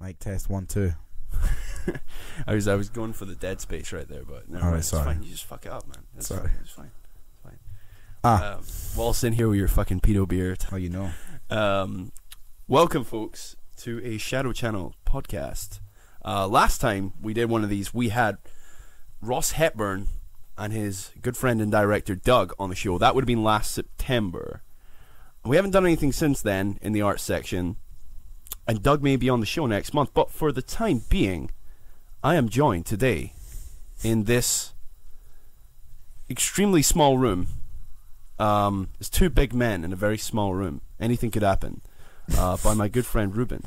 Mic test one two. I was I was going for the dead space right there, but no, All right, it's sorry. fine. You just fuck it up, man. It's Sorry. fine. It's fine. It's fine. Ah, Um, whilst in here with your fucking pedo beard. oh, you know. Um, welcome, folks, to a Shadow Channel podcast. Uh, last time we did one of these, we had Ross Hepburn and his good friend and director Doug on the show. That would have been last September. We haven't done anything since then in the arts section, and Doug may be on the show next month. But for the time being, I am joined today in this extremely small room. Um, there's two big men in a very small room. Anything could happen. Uh, by my good friend Ruben,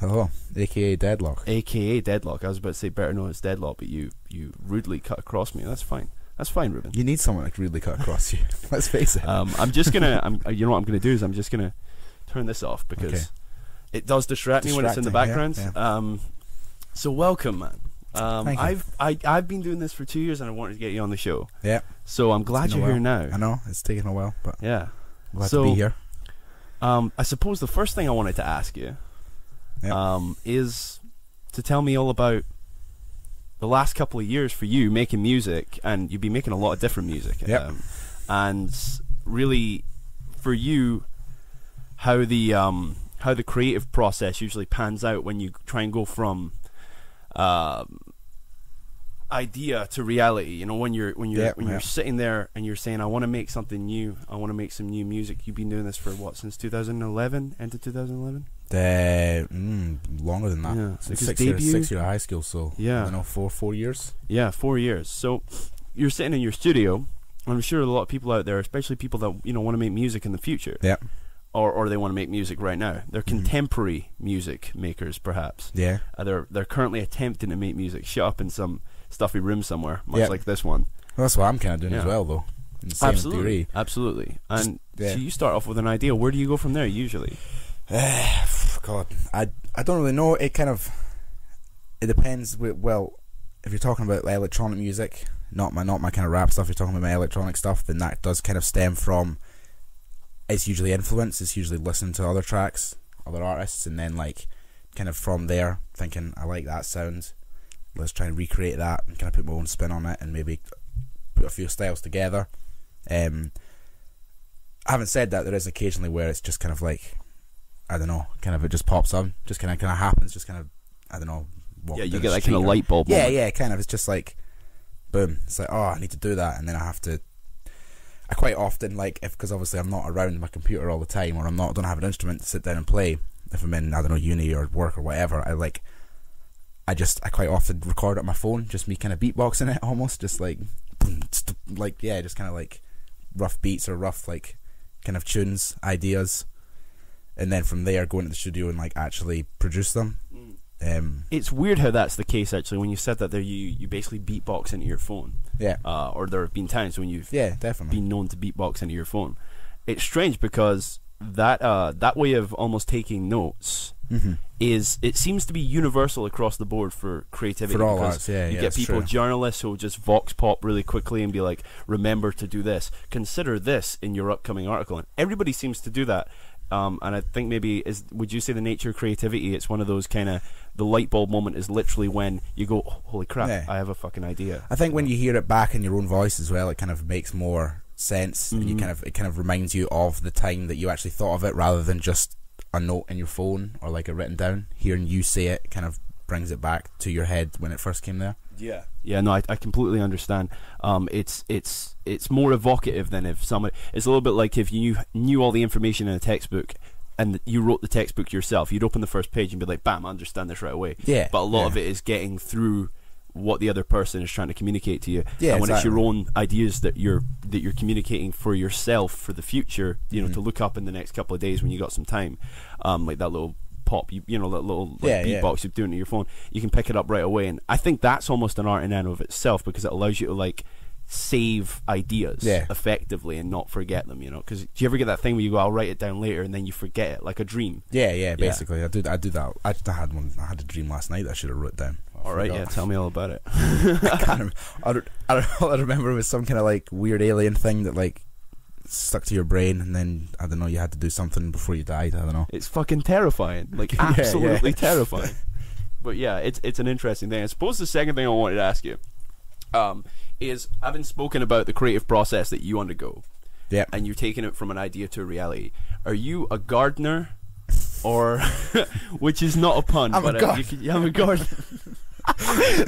Hello, aka Deadloch. aka Deadloch. I was about to say better known as Deadloch, but you you rudely cut across me. That's fine. That's fine, Ruben. You need someone to rudely cut across you. Let's face it. Um, I'm just gonna. I'm. uh, You know what I'm gonna do is I'm just gonna turn this off because Okay. It does distract me when it's in the background. yeah, Um, so welcome, man. Um, Thank you. I've I, I've been doing this for two years and I wanted to get you on the show. Yeah. So I'm glad you're here now. I know it's taken a while, but Yeah. glad So- to be here. Um, I suppose the first thing I wanted to ask you Yeah. um, is to tell me all about the last couple of years for you making music, and you've been making a lot of different music. Yep. Um, and really, for you, how the um, how the creative process usually pans out when you try and go from um, idea to reality. You know, when you're when you're Yeah, when you're yeah. sitting there and you're saying, "I want to make something new. I want to make some new music." You've been doing this for what since 2011, into 2011. The mm, longer than that. Yeah. Since six years, six year high school, so Yeah. I don't know four four years. Yeah, four years. So you're sitting in your studio. I'm sure a lot of people out there, especially people that you know want to make music in the future, Yeah, or or they want to make music right now. They're Mhm. contemporary music makers, perhaps. yeah. Uh, they're they're currently attempting to make music. Shut up in some stuffy room somewhere, much Yeah. like this one. Well, that's what I'm kind of doing as well, though. In the absolutely, degree. absolutely. And yeah. so you start off with an idea. Where do you go from there usually? God, I I don't really know. It kind of it depends. Well, if you're talking about electronic music, not my not my kind of rap stuff. You're talking about my electronic stuff, then that does kind of stem from. It's usually influence. It's usually listening to other tracks, other artists, and then like kind of from there thinking I like that sound. Let's try and recreate that and kind of put my own spin on it and maybe put a few styles together. Um, having said that, there is occasionally where it's just kind of like I don't know, kind of it just pops up, just kind of kind of happens, just kind of I don't know. yeah, you get that kind of light bulb. Yeah, yeah, kind of. It's just like, boom. It's like, oh, I need to do that, and then I have to. I quite often like if because obviously I'm not around my computer all the time, or I'm not don't have an instrument to sit down and play. If I'm in I don't know uni or work or whatever, I like. I just I quite often record on my phone, just me kind of beatboxing it almost, just like, like yeah, just kind of like rough beats or rough like kind of tunes, ideas, and then from there go into the studio and like actually produce them. Mm. Um, It's weird how that's the case. Actually, when you said that, there you you basically beatbox into your phone, yeah, uh, or there have been times when you've yeah, definitely. been known to beatbox into your phone. It's strange because that uh, that way of almost taking notes hmm is it seems to be universal across the board for creativity. For all arts, yeah, you yeah, get people, true. journalists who will just vox pop really quickly and be like, "Remember to do this. Consider this in your upcoming article." And everybody seems to do that. Um, and I think maybe is would you say the nature of creativity? It's one of those kind of the light bulb moment is literally when you go, oh, "Holy crap! Yeah. I have a fucking idea." I think when you hear it back in your own voice as well, it kind of makes more sense, and you kind of it kind of reminds you of the time that you actually thought of it, rather than just a note in your phone or like a written down. Hearing you say it kind of brings it back to your head when it first came there. Yeah, yeah, no, I, I completely understand. Um, it's it's it's more evocative than if someone. It's a little bit like if you knew all the information in a textbook, and you wrote the textbook yourself. You'd open the first page and be like, "Bam, I understand this right away." Yeah, But a lot yeah. of it is getting through what the other person is trying to communicate to you. Yeah, and when it's your own ideas that you're that you're communicating for yourself for the future, you know, Mhm. to look up in the next couple of days when you got some time, um, like that little pop, you, you know, that little like, Yeah, yeah. beatbox you're doing to your phone, you can pick it up right away. And I think that's almost an art in and of itself because it allows you to like save ideas Yeah. effectively and not forget them. You know, because do you ever get that thing where you go, "I'll write it down later," and then you forget it, like a dream? Yeah, yeah. Basically, I do. I do that. I, I had one. I had a dream last night that I should have wrote down. I All right, forgot. yeah, tell me all about it. I I don't. I don't. All I remember was some kind of like weird alien thing that like stuck to your brain, and then I don't know. You had to do something before you died. I don't know. It's fucking terrifying, like Yeah, yeah. absolutely terrifying. but yeah, it's it's an interesting thing. I suppose the second thing I wanted to ask you, um, is having spoken about the creative process that you undergo, Yeah. and you're taking it from an idea to a reality. Are you a gardener, or which is not a pun? I'm a but uh, gar- you could, I'm a gardener.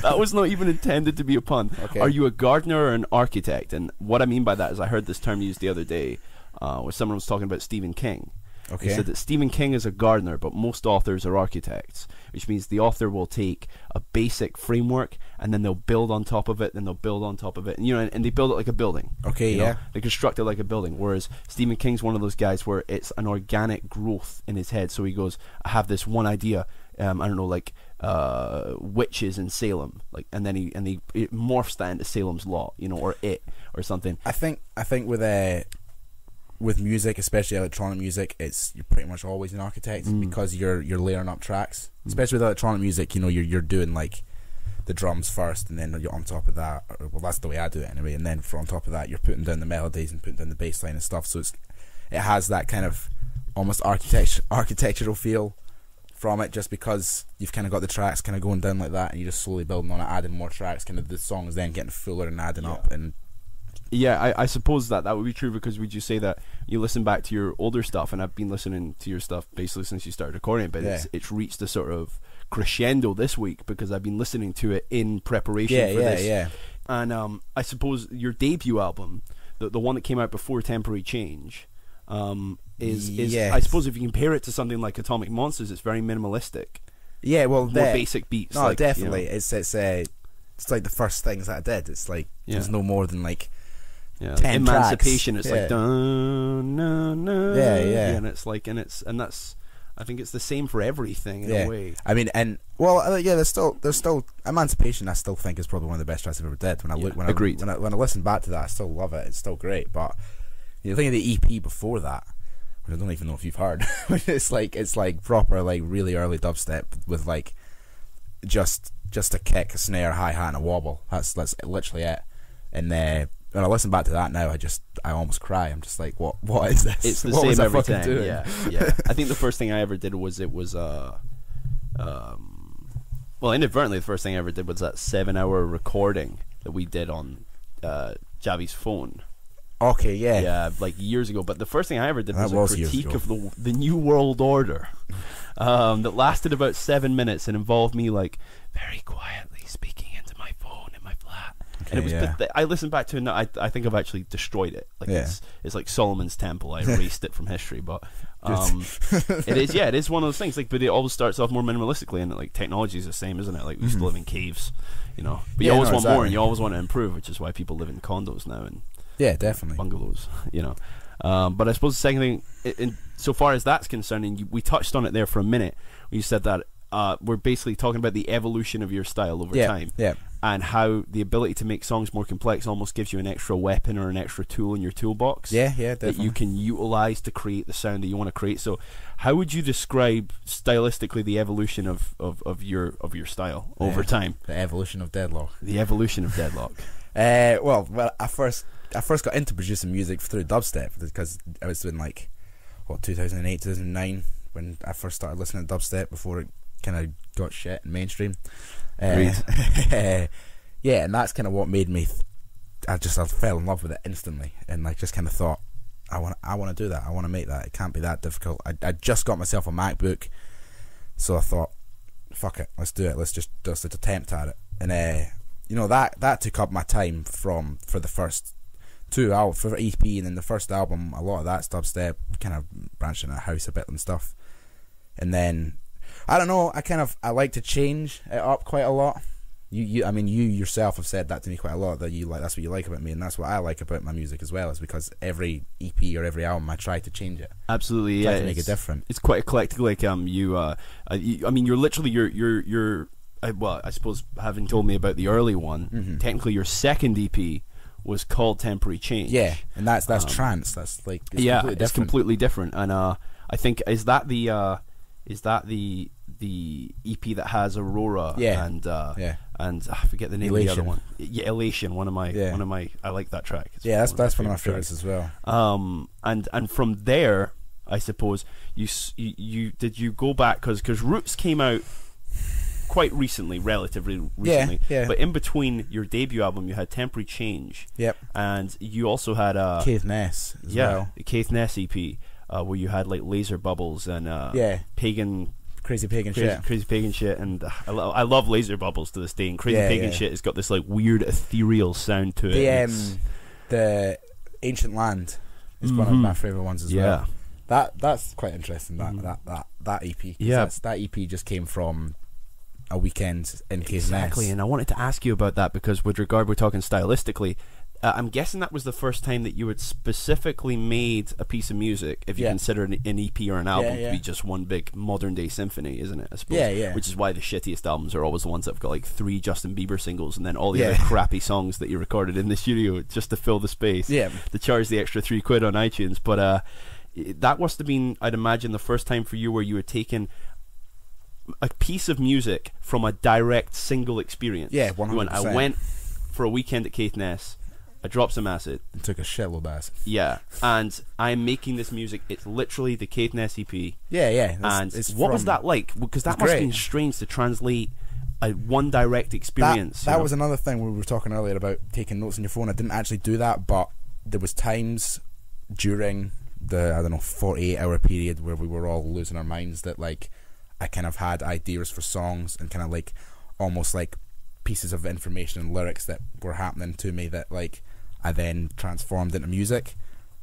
that was not even intended to be a pun. Okay. Are you a gardener or an architect? And what I mean by that is, I heard this term used the other day, uh, where someone was talking about Stephen King. Okay. He said that Stephen King is a gardener, but most authors are architects, which means the author will take a basic framework and then they'll build on top of it, then they'll build on top of it, and you know, and, and they build it like a building. Okay, you know? yeah. They construct it like a building. Whereas Stephen King's one of those guys where it's an organic growth in his head. So he goes, I have this one idea. Um, I don't know, like uh, witches in Salem, like, and then he and he it morphs that into Salem's Lot, you know, or it or something. I think I think with uh, with music, especially electronic music, it's you're pretty much always an architect Mm. because you're you're layering up tracks. Especially with electronic music, you know, you're you're doing like the drums first, and then you're on top of that. Or, well, that's the way I do it anyway. And then from on top of that, you're putting down the melodies and putting down the bass line and stuff. So it's it has that kind of almost architect architectural feel from it, just because you've kind of got the tracks kind of going down like that, and you're just slowly building on it, adding more tracks. Kind of the songs then getting fuller and adding up, and Yeah, I, I suppose that that would be true because would you say that you listen back to your older stuff, and I've been listening to your stuff basically since you started recording, it, but it's it's reached a sort of crescendo this week because I've been listening to it in preparation yeah, for yeah, this. yeah. And um, I suppose your debut album, the the one that came out before Temporary Change, um, is is Yes. I suppose if you compare it to something like Atomic Monsters, it's very minimalistic, Yeah, well, more basic beats. No, like, you know. definitely. It's it's uh, it's like the first things that I did. It's like there's no more than like Yeah, like 10 Emancipation. tracks. It's Yeah. like dun, na, na, Yeah, yeah. and it's like, and it's, and that's, I think it's the same for everything in yeah. a way. I mean, and well, uh, yeah. There's still there's still Emancipation. I still think is probably one of the best tracks I've ever did. When I Yeah, look when agreed. I when I when I listen back to that, I still love it. It's still great. But you think of the EP before that, which I don't even know if you've heard. it's like it's like proper like really early dubstep with like just just a kick, a snare, a hi hat, and a wobble. That's that's literally it. And uh, when I listen back to that now, I just I almost cry. I'm just like, what what is this? It's the what was same I every time. doing? Yeah, yeah. I think the first thing I ever did was it was uh, um, well, inadvertently, the first thing I ever did was that seven-hour recording that we did on uh, Javi's phone. Okay, yeah. yeah, like years ago. But the first thing I ever did was, was a critique of the the New World Order, um, that lasted about seven minutes and involved me like very quietly speaking into my phone in my flat. and it was, yeah. but I listened back to it. and I I think I've actually destroyed it. Like Yeah. it's it's like Solomon's Temple. I erased it from history, but um, it is yeah, it is one of those things. Like, but it always starts off more minimalistically, and like technology is the same, isn't it? Like we used to live in caves, you know. But you Mm-hmm. Always no, want more, and you always want to improve, which is why people live in condos now and Yeah, definitely. bungalows, you know. Um, but I suppose the second thing, i- in, so far as that's concerned, and you, we touched on it there for a minute. You said that uh, we're basically talking about the evolution of your style over Yeah, time, yeah. and how the ability to make songs more complex almost gives you an extra weapon or an extra tool in your toolbox. Yeah, yeah, That you can utilize to create the sound that you want to create. So, how would you describe stylistically the evolution of, of, of your of your style over Yeah. time? the evolution of Deadloch. The evolution of Deadloch. Uh, well, well, I first I first got into producing music through dubstep because I was in like what 2008, 2009 when I first started listening to dubstep before it kind of got shit and mainstream. Uh, yeah, and that's kind of what made me. I just I fell in love with it instantly, and like just kind of thought, I want I want to do that. I want to make that. It can't be that difficult. I I just got myself a MacBook, so I thought, fuck it, let's do it. Let's just just attempt at it, and uh, you know that that took up my time from for the first two albums for EP and then the first album a lot of that dubstep kind of branching out house a bit and stuff and then I don't know I kind of I like to change it up quite a lot you you I mean you yourself have said that to me quite a lot that you like that's what you like about me and that's what I like about my music as well is because every EP or every album I try to change it Absolutely, try yeah. to make it different it's quite eclectic. Like um, you, uh, uh you, I mean, you're literally you're you're you're. Uh, well, I suppose having told me about the early one, Mhm. technically your second EP was called Temporary Change. yeah and that's that's Um, trance that's like it's yeah, completely it's completely different. And uh, I think is that the uh, is that the the EP that has Aurora Yeah. and uh, yeah and ah, I forget the name of the other one. Yeah, Elation. One of my Yeah. one of my I like that track. It's yeah that's that's one of my favorites as well. Um, and and from there, I suppose you you, you did you go back because because Roots came out quite recently, relatively recently. yeah. But in between your debut album, you had Temporary Change, Yep. and you also had uh, Caithness as yeah, well. Caithness EP, uh, where you had like Laser Bubbles and uh, Yeah. Pagan Crazy Pig and crazy, shit. crazy pagan shit, and I, lo- I love laser bubbles to this day. And crazy Yeah, pagan yeah. shit has got this like weird ethereal sound to it. The um, the Ancient Land is one of Mhm. my favorite ones as yeah, well. That that's quite interesting. That Mhm. that that that EP. Yeah. that EP just came from a weekend in Case exactly. And I wanted to ask you about that because, with regard, we're talking stylistically. Uh, I'm guessing that was the first time that you had specifically made a piece of music, if you Yeah. consider an, an EP or an album Yeah, to be just one big modern day symphony, isn't it? I suppose. Yeah, yeah. Which is why the shittiest albums are always the ones that've got like three Justin Bieber singles and then all the Yeah. other crappy songs that you recorded in the studio just to fill the space. Yeah. to charge the extra three quid on iTunes. But uh, that must have been, I'd imagine, the first time for you where you had taken a piece of music from a direct single experience. Yeah, You went, I went for a weekend at Caithness. I dropped some acid. And took a shitload of acid. Yeah, and I'm making this music. It's literally the Caithness EP. Yeah, yeah. and it's what was that like? Because that must have been strange to translate a one direct experience. you that was another thing we were talking earlier about taking notes on your phone. I didn't actually do that, but there was times during the I don't know forty eight hour period where we were all losing our minds that like I kind of had ideas for songs and kind of like almost like pieces of information and lyrics that were happening to me that like I then transformed into music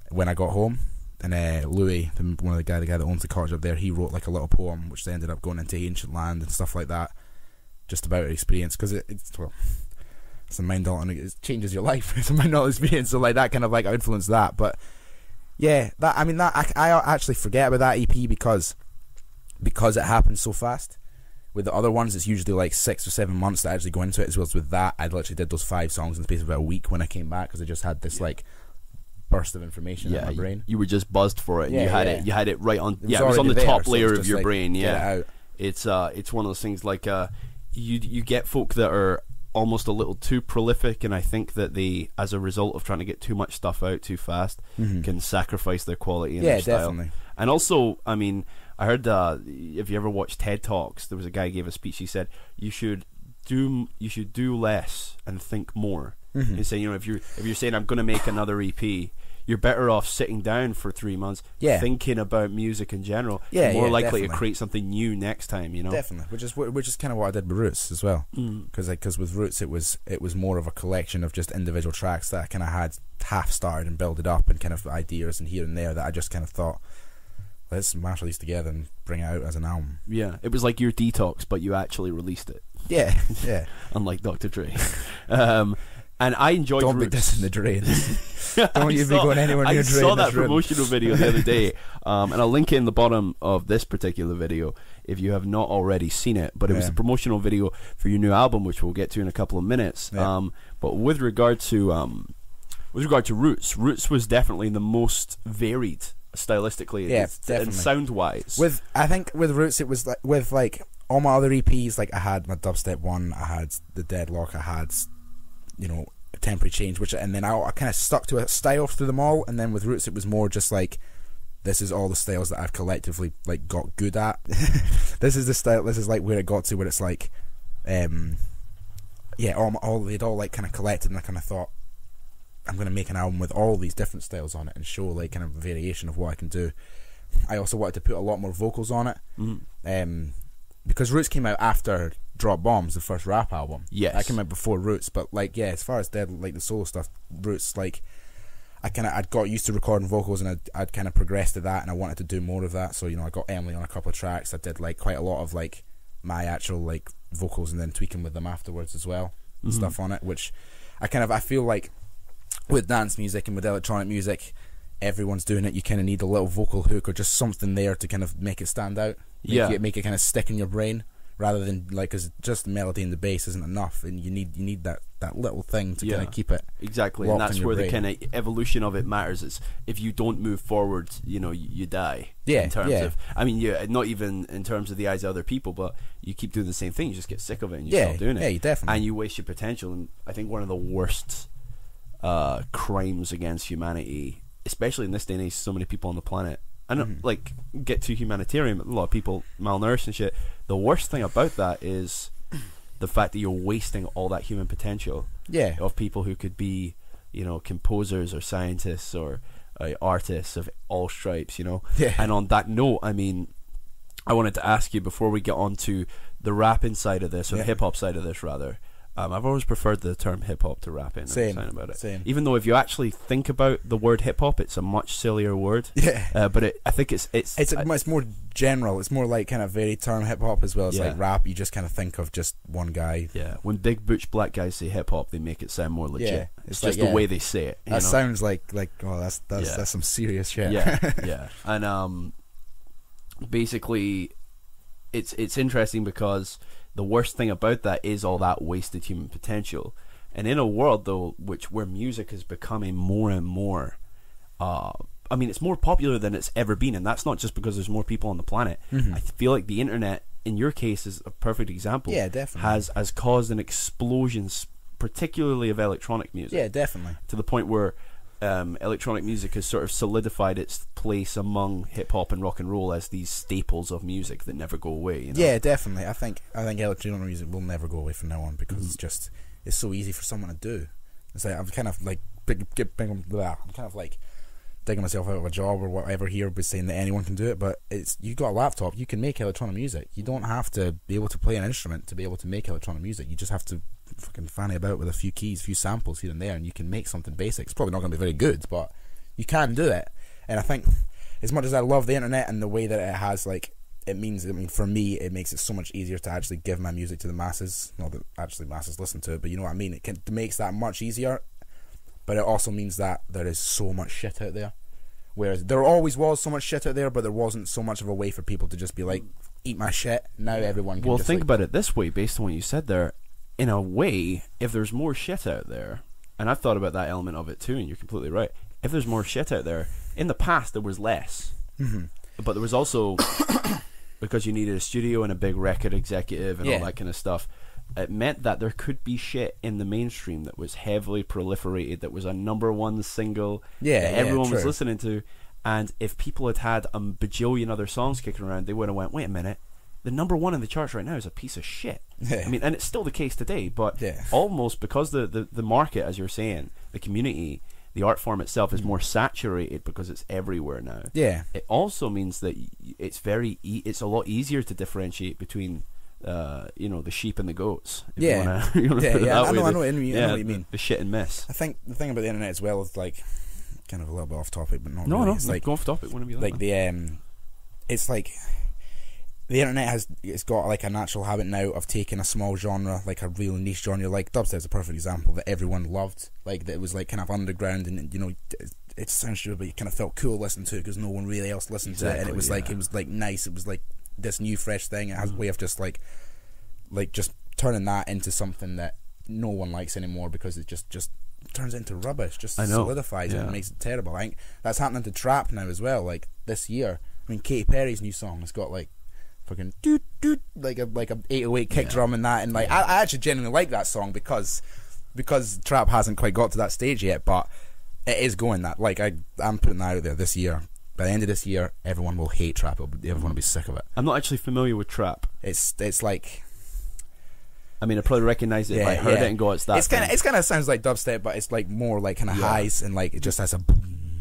when I got home. And uh, Louis, the, one of the guy, the guy that owns the cottage up there, he wrote like a little poem which they ended up going into ancient land and stuff like that, just about experience because it, it's well, it's a mind altering. It changes your life. It's a mind altering experience. So like that kind of like influenced that. But yeah, that I mean that I, I actually forget about that EP because because it happens so fast. With the other ones, it's usually like six or seven months to actually go into it. As well as with that, I literally did those five songs in the space of about a week when I came back because I just had this like burst of information yeah, in my brain. You, were just buzzed for it. And Yeah, you had yeah. it. You had it right on. It yeah, it was on the there, top layer it's of your like, brain. get it Yeah, it's uh, it's one of those things like uh, you you get folk that are almost a little too prolific, and I think that they, as a result of trying to get too much stuff out too fast, Mhm. can sacrifice their quality and Yeah, their style. definitely. And also, I mean, I heard uh, if you ever watched TED Talks, there was a guy who gave a speech. He said you should do you should do less and think more. Mhm. He's saying, you know, if you're if you're saying I'm going to make another EP, you're better off sitting down for three months, Yeah. thinking about music in general. Yeah, more yeah, likely to create something new next time. You know, Definitely, which is which is kind of what I did with Roots as well. Mm. Because because with Roots it was it was more of a collection of just individual tracks that I kind of had half started and built it up and kind of ideas and here and there that I just kind of thought let's mash these together and bring it out as an album. Yeah, it was like your detox, but you actually released it, Yeah, yeah. unlike Dr. Dre. um, and I enjoyed. Don't be Roots. dissing the Dre. Don't I you be going anywhere near I Dre saw that promotional video the other day, um, and I'll link it in the bottom of this particular video if you have not already seen it. But it was Yeah. the promotional video for your new album, which we'll get to in a couple of minutes. Yeah. Um, but with regard to um, with regard to Roots, Roots was definitely the most varied stylistically Yeah, and definitely. sound wise. With I think with Roots it was like with like all my other EPs like I had my dubstep one, I had the Deadloch, I had you know a temporary change, which and then I, I kind of stuck to a style through them all, and then with Roots it was more just like this is all the styles that I've collectively like got good at. this is the style. This is like where it got to where it's like, um, yeah, all, all they'd all like kind of collected, and I kind of thought. I'm gonna make an album with all these different styles on it and show like kind of variation of what I can do. I also wanted to put a lot more vocals on it, Mhm. um, because Roots came out after Drop Bombs, the first rap album. Yes. that came out before Roots, but like yeah, as far as dead like the solo stuff, Roots like I kind of I'd got used to recording vocals and I'd, I'd kind of progressed to that, and I wanted to do more of that. So you know, I got Emily on a couple of tracks. I did like quite a lot of like my actual like vocals and then tweaking with them afterwards as well and Mhm. stuff on it, which I kind of I feel like with dance music and with electronic music. Everyone's doing it. You kind of need a little vocal hook or just something there to kind of make it stand out. Make Yeah. it, make it kind of stick in your brain rather than like because just the melody and the bass isn't enough, and you need you need that that little thing to Yeah. kind of keep it. Exactly, and that's where the kind of evolution of it matters. Is if you don't move forward, you know, you, you die. Yeah, In terms yeah. of, I mean, yeah, not even in terms of the eyes of other people, but you keep doing the same thing, you just get sick of it and you Yeah, stop doing it. yeah, you definitely. And you waste your potential. And I think one of the worst uh, crimes against humanity, especially in this day and age, so many people on the planet. And don't Mhm. like get too humanitarian, a lot of people malnourished and shit. The worst thing about that is the fact that you're wasting all that human potential Yeah. of people who could be, you know, composers or scientists or uh, artists of all stripes, you know. Yeah. And on that note, I mean, I wanted to ask you before we get on to the rapping side of this or Yeah. the hip hop side of this, rather. Um, I've always preferred the term hip hop to rapping. Same, about it. same. Even though if you actually think about the word hip hop, it's a much sillier word. Yeah. Uh, but it, I think it's it's It's it's more general. It's more like kind of very term hip hop as well as Yeah. like rap. You just kind of think of just one guy. yeah. When big butch black guys say hip hop, they make it sound more legit. Yeah, It's, it's just like, the yeah. way they say it. That know? sounds like like oh that's that's Yeah. that's some serious shit. yeah, yeah. And um, basically, it's it's interesting because the worst thing about that is all that wasted human potential. And in a world though, which where music is becoming more and more, uh, I mean, it's more popular than it's ever been, and that's not just because there's more people on the planet. Mhm. I feel like the internet, in your case, is a perfect example. Yeah, definitely. Has has caused an explosion, particularly of electronic music yeah, definitely. to the point where um, electronic music has sort of solidified its place among hip hop and rock and roll as these staples of music that never go away. You know? Yeah, definitely. I think I think electronic music will never go away from now on because Mm-hmm. it's just it's so easy for someone to do. It's like I'm kind of like big, big, big, blah. I'm kind of like digging myself out of a job or whatever here by saying that anyone can do it, but it's you got a laptop, you can make electronic music. You don't have to be able to play an instrument to be able to make electronic music. You just have to fucking fanny about with a few keys, a few samples here and there, and you can make something basic. It's probably not going to be very good, but you can do it. And I think as much as I love the internet and the way that it has like it means I mean for me it makes it so much easier to actually give my music to the masses. Not that actually masses listen to it, but you know what I mean. It, can, it makes that much easier. But it also means that there is so much shit out there. Whereas there always was so much shit out there, but there wasn't so much of a way for people to just be like, eat my shit. Now everyone can Well, think like, about it this way, based on what you said there. In a way, if there's more shit out there, and I've thought about that element of it too, and you're completely right. If there's more shit out there, in the past there was less, Mhm. but there was also because you needed a studio and a big record executive and Yeah. all that kind of stuff. It meant that there could be shit in the mainstream that was heavily proliferated, that was a number one single Yeah, that yeah, everyone was listening to. And if people had had a bajillion other songs kicking around, they would have went, "Wait a minute, the number one in the charts right now is a piece of shit." Yeah. I mean, and it's still the case today, but Yeah. almost because the, the the market, as you're saying, the community, the art form itself is mm. more saturated because it's everywhere now. yeah, It also means that it's very e- it's a lot easier to differentiate between uh, you know the sheep and the goats. Yeah. you wanna, you Yeah, put it yeah, I know- I know what you mean, I know yeah, what you the- mean. The shit and mess. I think the thing about the internet as well is like kind of a little bit off topic, but not No, really. no, It's no, like go off topic. Whenever you like like. the um, it's like the internet has it's got like a natural habit now of taking a small genre, like a real niche genre, like dubstep's a perfect example that everyone loved, like that it was like kind of underground and you know. It, it sounds stupid, but you kind of felt cool listening to it because no one really else listened to it, and it was like it was like nice. It was like this new fresh thing. It has a mm. way of just like like just turning that into something that no one likes anymore because it just just turns into rubbish, just I know, solidifies it and makes it terrible. I think that's happening to trap now as well. Like this year, I mean, Katy Perry's new song has got like fucking doot doot like a like a 808 kick Yeah. drum and that, and like I, I actually genuinely like that song because because trap hasn't quite got to that stage yet, but it is going that. Like I I'm putting that out there this year. By the end of this year, everyone will hate trap. Everyone will be sick of it. I'm not actually familiar with trap. It's it's like I mean, I probably recognize it if I heard it and go, "It's that." It's kind of thing." it's kind of sounds like dubstep, but it's like more like kind of Yeah. highs and like it just has a.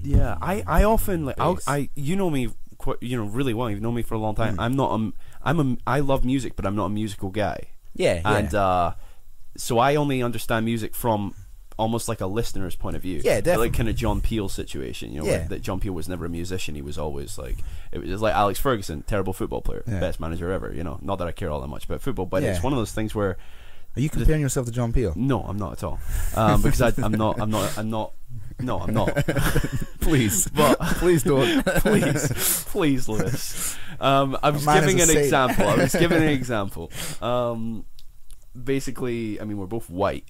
Yeah, I, I often like I'll, I you know me quite you know really well. You've known me for a long time. Mm. I'm not um I'm a I love music, but I'm not a musical guy. Yeah, yeah. And uh, so I only understand music from almost like a listener's point of view. Yeah, definitely. Like kind of John Peel situation. You know, Yeah. that John Peel was never a musician. He was always like it was like Alex Ferguson, terrible football player, Yeah. best manager ever. You know, not that I care all that much about football, but it's one of those things where Are you comparing yourself to John Peel? no, I'm not at all. Um, because I, I'm not. I'm not. I'm not. No, I'm not. Please, But please don't. please, please, Lewis. Um, I was giving an example. I was giving an example. Um, basically, I mean, we're both white.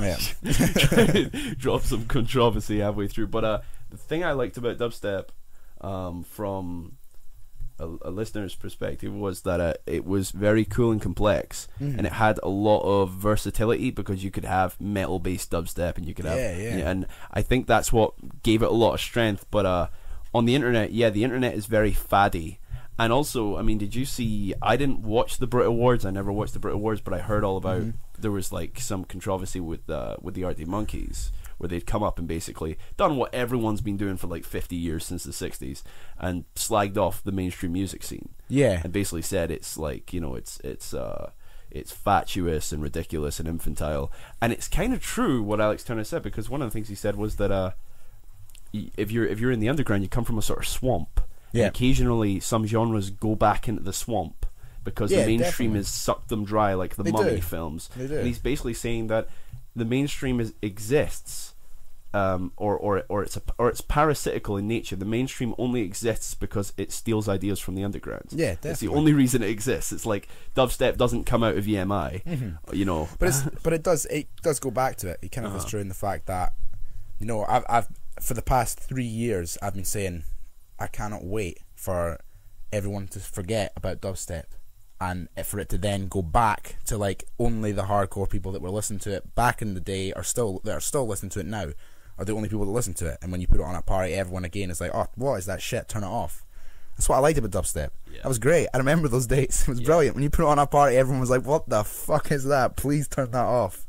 yeah, Drop some controversy halfway through, but uh, the thing I liked about dubstep, um, from a, a listener's perspective, was that uh, it was very cool and complex, Mhm. and it had a lot of versatility because you could have metal-based dubstep, and you could have, Yeah, yeah. and I think that's what gave it a lot of strength. But uh, on the internet, yeah, the internet is very faddy, And also, I mean, did you see? I didn't watch the Brit Awards. I never watched the Brit Awards, but I heard all about. Mm-hmm. There was like some controversy with uh, with the Arctic Monkeys, where they'd come up and basically done what everyone's been doing for like fifty years since the '60s, and slagged off the mainstream music scene, Yeah. and basically said it's like you know it's it's uh, it's fatuous and ridiculous and infantile, and it's kind of true what Alex Turner said because one of the things he said was that uh, if you're if you're in the underground, you come from a sort of swamp. Yeah. And occasionally, some genres go back into the swamp because Yeah, the mainstream definitely. has sucked them dry, like the They Mummy do. films. They do. And he's basically saying that the mainstream is, exists, um, or or or it's a, or it's parasitical in nature. The mainstream only exists because it steals ideas from the underground. Yeah, That's the only reason it exists. It's like dubstep doesn't come out of EMI, you know. Mm-hmm. But it's but it does it does go back to it. It kind of is Uh-huh. true in the fact that you know I've I've for the past three years I've been saying I cannot wait for everyone to forget about dubstep and for it to then go back to like only the hardcore people that were listening to it back in the day are still that are still listening to it now are the only people that listen to it. And when you put it on a party, everyone again is like, "Oh, what is that shit? Turn it off." That's what I liked about dubstep. Yeah. That was great. I remember those days. It was Yeah. brilliant. When you put it on a party, everyone was like, "What the fuck is that? Please turn that off."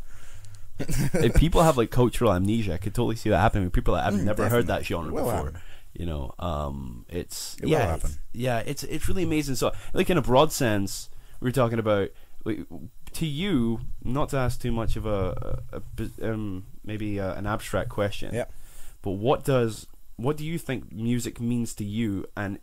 if people have like cultural amnesia, I could totally see that happening with people that have Mm, never heard that genre before. You know, um, it's It will yeah, happen. it's- yeah, it's it's really amazing. So, like in a broad sense, we were talking about like, to you, not to ask too much of a, a, a um, maybe uh an abstract question. Yeah. But what does what do you think music means to you, and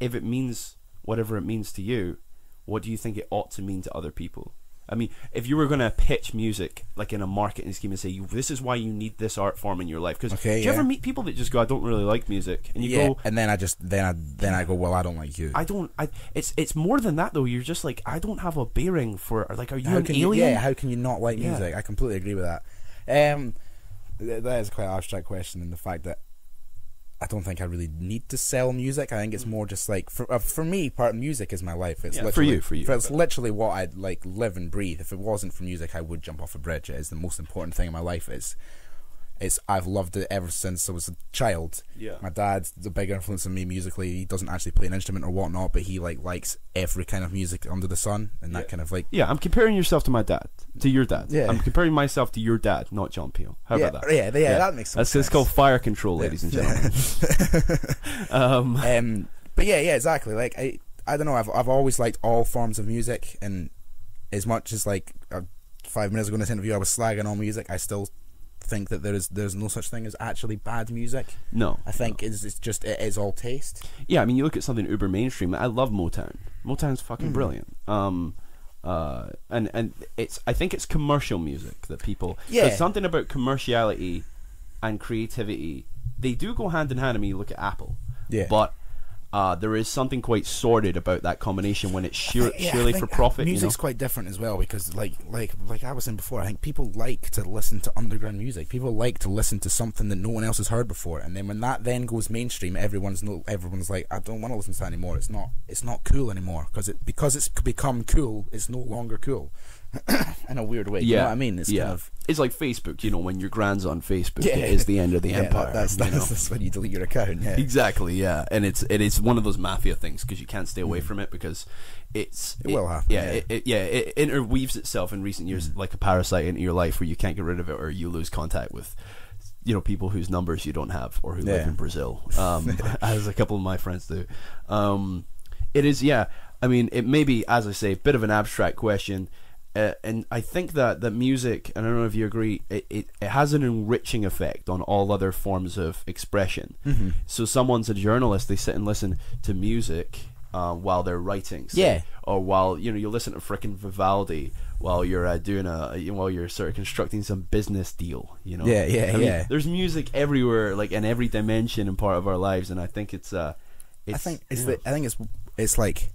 if it means whatever it means to you, what do you think it ought to mean to other people? I mean, if you were going to pitch music like in a marketing scheme and say, "This is why you need this art form in your life," because Okay, do you ever meet people that just go, "I don't really like music," and you yeah, go, and then I just then I then I go, well, I don't like you. "I don't." I it's it's more than that though. You're just like, I don't have a bearing for. Like, are you how an alien? You, yeah, how can you not like Yeah. music? I completely agree with that. Um, that is quite an abstract question, in the fact that I don't think I really need to sell music. I think it's more just like for uh, for me, part of music is my life. It's Yeah, for literally, you, for you. it's literally what I like live and breathe. If it wasn't for music, I would jump off a bridge. It is the most important thing in my life. Is it's I've loved it ever since I was a child. Yeah. My dad's a big influence on me musically. He doesn't actually play an instrument or whatnot, but he like likes every kind of music under the sun, and that Yeah. kind of like Yeah, I'm comparing yourself to my dad, to your dad. Yeah. I'm comparing myself to your dad, not John Peel. How yeah, about that? yeah, yeah, that makes some That's sense. it's called fire control, ladies and gentlemen. um, um, but yeah, yeah, exactly. Like I, I don't know. I've I've always liked all forms of music, and as much as like uh, five minutes ago in this interview, I was slagging all music. I still think that there is there's no such thing as actually bad music. no, I think it's, it's just it is all taste. yeah. I mean, you look at something uber mainstream. I love Motown. Motown's fucking Mm. brilliant. Um, uh, and and it's I think it's commercial music that people. Yeah. There's something about commerciality and creativity. They do go hand in hand. I mean, you look at Apple. Yeah. But. Uh, there is something quite sordid about that combination when it's sheer, Yeah, I surely for profit. You know? Music's quite different as well because, like, like, like I was saying before, I think people like to listen to underground music. People like to listen to something that no one else has heard before, and then when that then goes mainstream, everyone's no, everyone's like, I don't want to listen to that anymore. It's not, it's not cool anymore because it because it's become cool. It's no longer cool in a weird way. Yeah, You know what I mean? It's yeah. kind of It's like Facebook. You know, when your grand's on Facebook, Yeah. it is the end of the yeah, empire. that- that's you know? that's, that's when you delete your account. Yeah, Exactly, yeah, and it's it is one of those mafia things because you can't stay away from it because it's Mm. It will happen, Yeah, yeah. It, it, yeah, it interweaves itself in recent years Mm. like a parasite into your life where you can't get rid of it or you lose contact with you know people whose numbers you don't have or who live in Brazil, um, as a couple of my friends do. Um, it is, yeah. I mean, it may be, as I say, a bit of an abstract question. Uh, and I think that, that music, and I don't know if you agree, it, it, it has an enriching effect on all other forms of expression. Mm-hmm. So someone's a journalist, they sit and listen to music uh, while they're writing, Yeah. or while you know you listen to frickin' Vivaldi while you're uh, doing a you know, while you're sort of constructing some business deal. You know, Yeah, yeah, I mean, yeah. There's music everywhere, like in every dimension and part of our lives, and I think it's uh, it's, I think it's the, I think it's it's like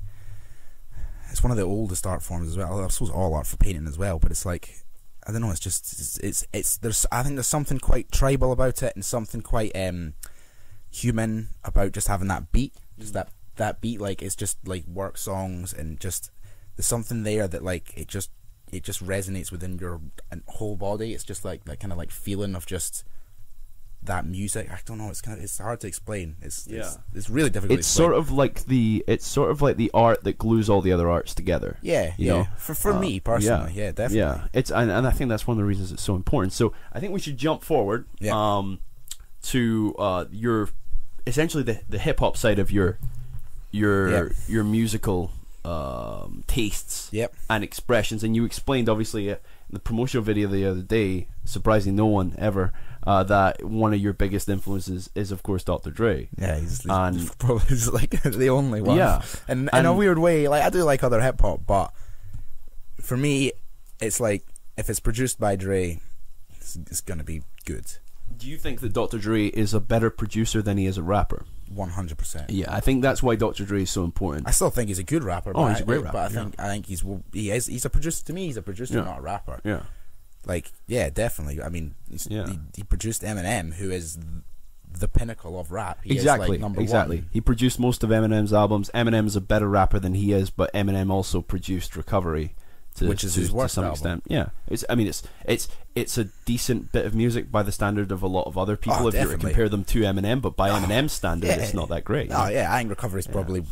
it's one of the oldest art forms as well. I suppose all art for painting as well, but it's like I don't know. It's just it's it's, it's there's I think there's something quite tribal about it and something quite um human about just having that beat, just that that beat. Like it's just like work songs and just there's something there that like it just it just resonates within your whole body. It's just like that kind of like feeling of just that music. I don't know. It's kind of it's hard to explain. It's Yeah. it's, it's really difficult. It's to sort of like the it's sort of like the art that glues all the other arts together. yeah, you yeah. know, for for uh, me personally, yeah, definitely. Yeah, it's and, and I think that's one of the reasons it's so important. So I think we should jump forward Yeah. um, to uh, your essentially the the hip hop side of your your Yeah. your musical um, tastes Yep. and expressions, and you explained obviously uh, the promotional video the other day, surprising no one ever, uh, that one of your biggest influences is of course Dr. Dre. Yeah, he's, he's And- probably he's like the only one. Yeah. and, in a weird way, like I do like other hip hop, but for me, it's like if it's produced by Dre, it's, it's gonna be good, Do you think that Dr. Dre is a better producer than he is a rapper? one hundred percent. Yeah, I think that's why Dr. Dre is so important. I still think he's a good rapper. Oh, but he's a great But rapper, I think I think he's he is he's a producer to me. He's a producer, Yeah. not a rapper. Yeah. Like yeah, definitely. I mean, Yeah. he, he produced Eminem, who is the pinnacle of rap. He exactly. is like number exactly. one. He produced most of Eminem's albums. Eminem's a better rapper than he is, but Eminem also produced Recovery, to, Which is to, his to some album. extent. Yeah. It's. I mean, it's it's it's a decent bit of music by the standard of a lot of other oh, people. Oh, if you were to compare them to Eminem, but by oh, Eminem's standard, yeah. it's not that great. Oh yeah, I think Recovery is Yeah. probably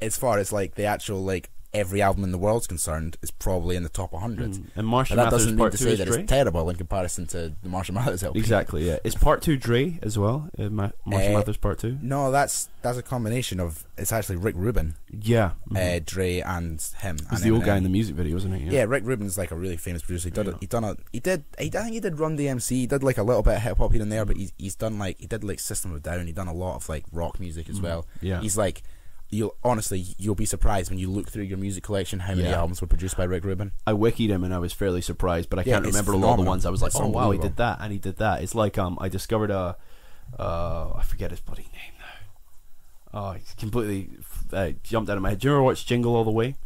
as far as like the actual like every album in the world's concerned is probably in the top 100. Mm. And Marshall that Mathers doesn't mean to say that Dre. it's terrible in comparison to the Marshall Mathers LP. Exactly. Yeah. Is Part Two Dre as well? Uh, Ma- Marshall Uh, Mathers Part Two. No, that's that's a combination of it's actually Rick Rubin, Yeah. Mhm. uh, Dre, and him. He's the old guy in the music video, isn't he? Yeah. Rick Rubin's like a really famous producer. He did Yeah. he done a he did he, I think he did Run DMC. He did like a little bit of hip hop here and there, but he's he's done like he did like System of a Down. He done a lot of like rock music as Mm. well. Yeah. He's like you'll honestly you'll be surprised when you look through your music collection how many Yeah. albums were produced by Rick Rubin. I wikied him and I was fairly surprised, but I Yeah, can't remember a lot of the ones. I was like, It's oh wow, he did that and he did that. It's like um, I discovered a, uh, I forget his bloody name now. Oh, he's completely uh, jumped out of my head. Do you ever watch Jingle All the Way?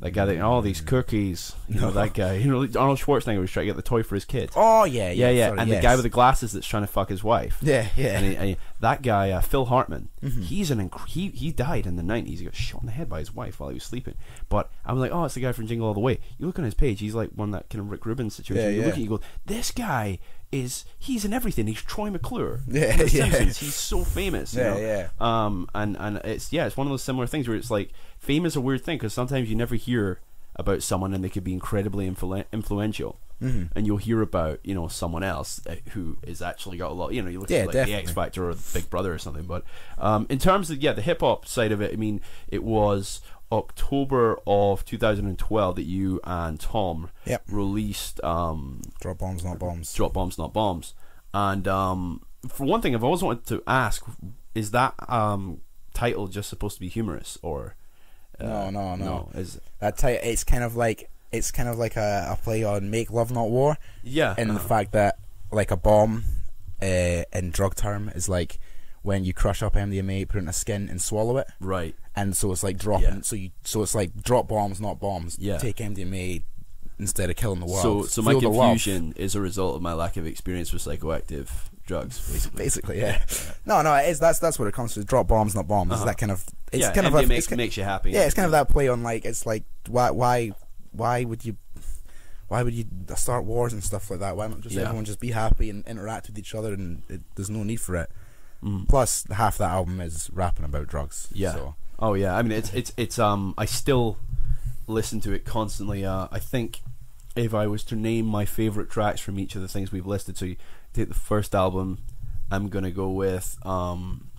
That guy that all these cookies, you know that guy. You know Arnold Schwarzenegger was trying to get the toy for his kid. Oh yeah, yeah, yeah, yeah, sorry, and yes. the guy with the glasses that's trying to fuck his wife. yeah, yeah. And, he, and he- that guy, uh, Phil Hartman, Mhm. he's an inc- he he died in the nineties. He got shot in the head by his wife while he was sleeping. But I was like, oh, it's the guy from Jingle All the Way. You look on his page, he's like one that kind of Rick Rubin situation. Yeah, you yeah. look at, it, you go, this guy is he's in everything. He's Troy McClure. Yeah, yeah. Simpsons. He's so famous. you Yeah, know? yeah. Um, and and it's yeah, it's one of those similar things where it's like fame is a weird thing because sometimes you never hear about someone and they could be incredibly influ- influential. Hmm And you'll hear about you know someone else who has actually got a lot. You know, you look Yeah, at like the. X Factor or the Big Brother or something. But um, in terms of yeah, the hip hop side of it, I mean, it was October of 2012 that you and Tom Yep. released um, Drop bombs, not bombs. Drop Bombs Not Bombs. And um, for one thing, I've always wanted to ask: is that um, title just supposed to be humorous or? uh, No, no, no. Is That type, it's kind of like it's kind of like a, a play on make love not war, yeah, the uh-huh. fact that like a bomb, uh, in drug term is like when you crush up MDMA, put it in a skin and swallow it, right. and so it's like dropping. Yeah. So you so it's like drop bombs, not bombs. Yeah. Take MDMA instead of killing the world. So, so my Feel the love. confusion is a result of my lack of experience with psychoactive drugs, basically. Basically, yeah. No, no, it is. That's that's what it comes to. Drop bombs, not bombs. Uh-huh. that kind of. It's yeah, kind of MDMA a. makes, It's, makes you happy. yeah, it's kind of that play on like it's like why why why would you why would you start wars and stuff like that? Why not just Yeah. everyone just be happy and interact with each other and it, there's no need for it. Mm. Plus, half that album is rapping about drugs. Yeah. So. Oh yeah, I mean it's it's it's um I still listen to it constantly. Uh, I think if I was to name my favorite tracks from each of the things we've listed, so you take the first album, I'm gonna go with um,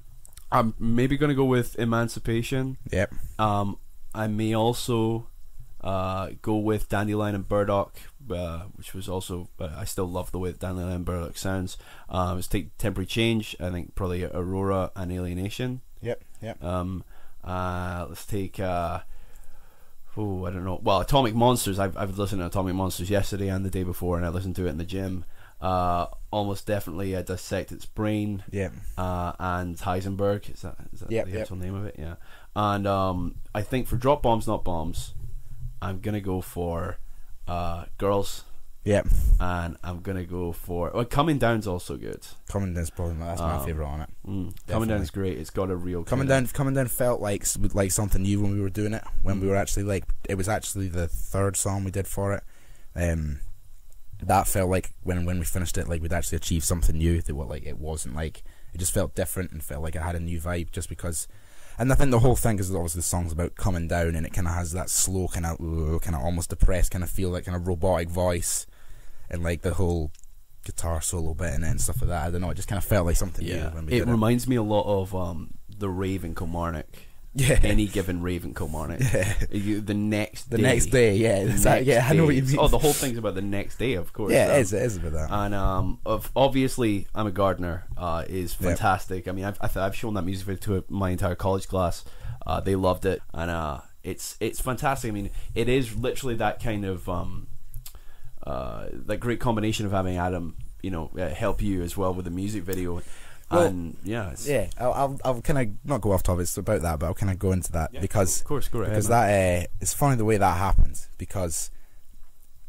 I'm maybe gonna go with Emancipation. Yep. Um, I may also uh, go with Dandelion and Burdock, uh, which was also uh, I still love the way that Dandelion and Burdock sounds. Um, let's take Temporary Change. I think probably Aurora and Alienation. Yep. Yep. Um, uh, let's take. Uh, oh, I don't know. Well, Atomic Monsters. I've I've listened to Atomic Monsters yesterday and the day before, and I listened to it in the gym. Uh, almost definitely uh, dissect its brain. Yep. Uh, and Heisenberg is that is that Yep, the yep. actual name of it? Yeah. And um, I think for drop bombs, not bombs, I'm gonna go for uh, girls, Yep. and I'm gonna go for. Well, coming down's also good. Coming down's probably my, that's my Um, favorite on it. Mm, coming Definitely. down is great. It's got a real Coming down, coming down felt like like something new when we were doing it. When Mm. we were actually like, it was actually the third song we did for it. Um, that felt like when when we finished it, like we'd actually achieved something new. That what like it wasn't like it just felt different and felt like it had a new vibe just because. And I think the whole thing is obviously the song's about coming down, and it kind of has that slow, kind of, kind of almost depressed kind of feel, like kind of robotic voice, and like the whole guitar solo bit in it and stuff like that. I don't know. It just kind of felt like something we it reminds me a lot of um, the Raven Kilmarnock. Yeah, Any given Raven Kilmarnock. yeah. You, the next The day. next day, yeah, The it's like- next yeah, I know what you mean. Oh, the whole thing's about the next day, of course. yeah, um, it is. It is about that. And um, of obviously, I'm a gardener. Uh, is Yep. fantastic. I mean, I've I've I've shown that music video to my entire college class. Uh, they loved it, and uh, it's it's fantastic. I mean, it is literally that kind of um, uh, that great combination of having Adam, you know, uh, help you as well with the music video. Well, and yeah, yeah, I'll, I'll, I'll kind of not go off topic. About that, but I'll kind of go into that Yeah, because of course, go because that uh, it's funny the way that happened because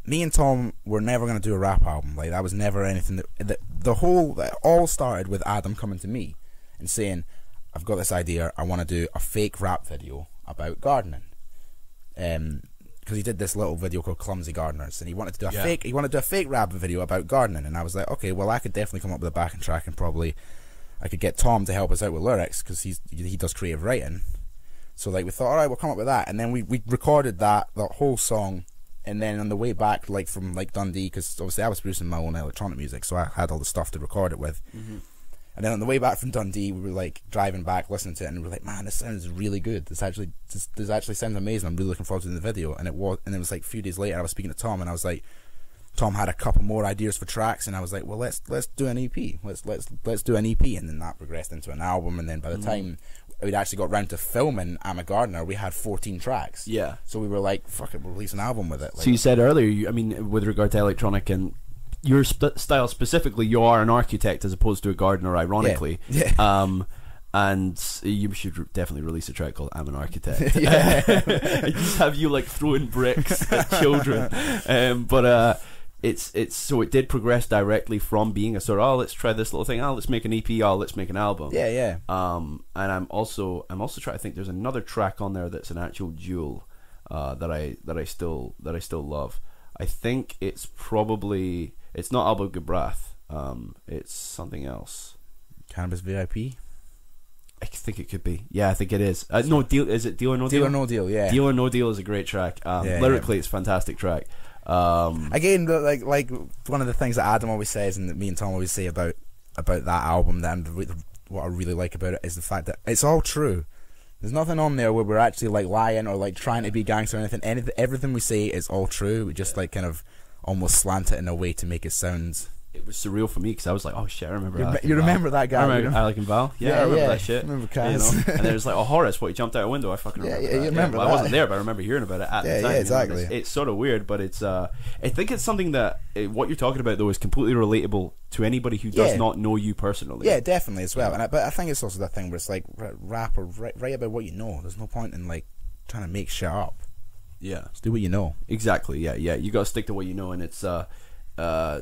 me and Tom were never going to do a rap album. Like that was never anything that the, the whole it all started with Adam coming to me and saying, "I've got this idea. I want to do a fake rap video about gardening." Um, because he did this little video called Clumsy Gardeners, and he wanted to do a Yeah. fake. He wanted to do a fake rap video about gardening, and I was like, okay, well, I could definitely come up with a backing track, and probably I could get Tom to help us out with lyrics because he's he does creative writing. So like we thought, all right, we'll come up with that, and then we we recorded that that whole song, and then on the way back, like from like Dundee, because obviously I was producing my own electronic music, so I had all the stuff to record it with. Mm-hmm. And then on the way back from Dundee, we were like driving back, listening to it, and we were like, "Man, this sounds really good. This actually, this, this actually sounds amazing. I'm really looking forward to the video." And it was, and it was like a few days later, I was speaking to Tom, and I was like, Tom had a couple more ideas for tracks, and I was like, "Well, let's let's do an EP. Let's let's let's do an EP." And then that progressed into an album, and then by the Mm-hmm. time we'd actually got round to filming "I'm a Gardener," we had 14 tracks. yeah. So we were like, "Fuck it, we'll release an album with it." Like, So you said earlier, you, I mean, with regard to electronic and your sp- style specifically, you are an architect as opposed to a gardener, ironically. Yeah. Um, and you should definitely release a track called "I'm an Architect." Yeah. Just have you like throwing bricks at children, um, but uh, it's it's so it did progress directly from being a sort of oh let's try this little thing oh let's make an EP oh let's make an album yeah, yeah. um, and I'm also I'm also trying to think. There's another track on there that's an actual jewel uh, that I that I still that I still love. I think it's probably it's not Albo Gebrath. Um, it's something else. Cannabis VIP. I think it could be. Yeah, I think it is. Uh, no deal. Is it deal or no deal? Deal or no deal? Yeah. Deal or no deal is a great track. Um, Yeah, lyrically, it's a fantastic track. Um, Again, like like one of the things that Adam always says, and that me and Tom always say about about that album, that what I really like about it is the fact that it's all true. There's nothing on there where we're actually like lying or like trying to be gangster or anything. Anything, everything we say is all true. We just like kind of almost slant it in a way to make it sound. It was surreal for me because I was like, oh shit, I remember. You, Alec you Val. remember that guy? I you remember know? Alec and Val. Yeah, Yeah, I remember yeah. that shit. Remember You know? Kaz. and there's like, oh Horace, what he jumped out a window. I fucking remember. yeah, that. you remember well, I wasn't there, but I remember hearing about it at Yeah, the yeah, time. you know, exactly. It's, it's sort of weird, but it's. Uh, I think it's something that uh, what you're talking about though is completely relatable to anybody who does Yeah. not know you personally. Yeah, definitely as well. And I, but I think it's also that thing where it's like rap or write, write about what you know. There's no point in like trying to make shit up. yeah. Just do what you know. Exactly. Yeah, yeah. You got to stick to what you know, and it's uh, uh,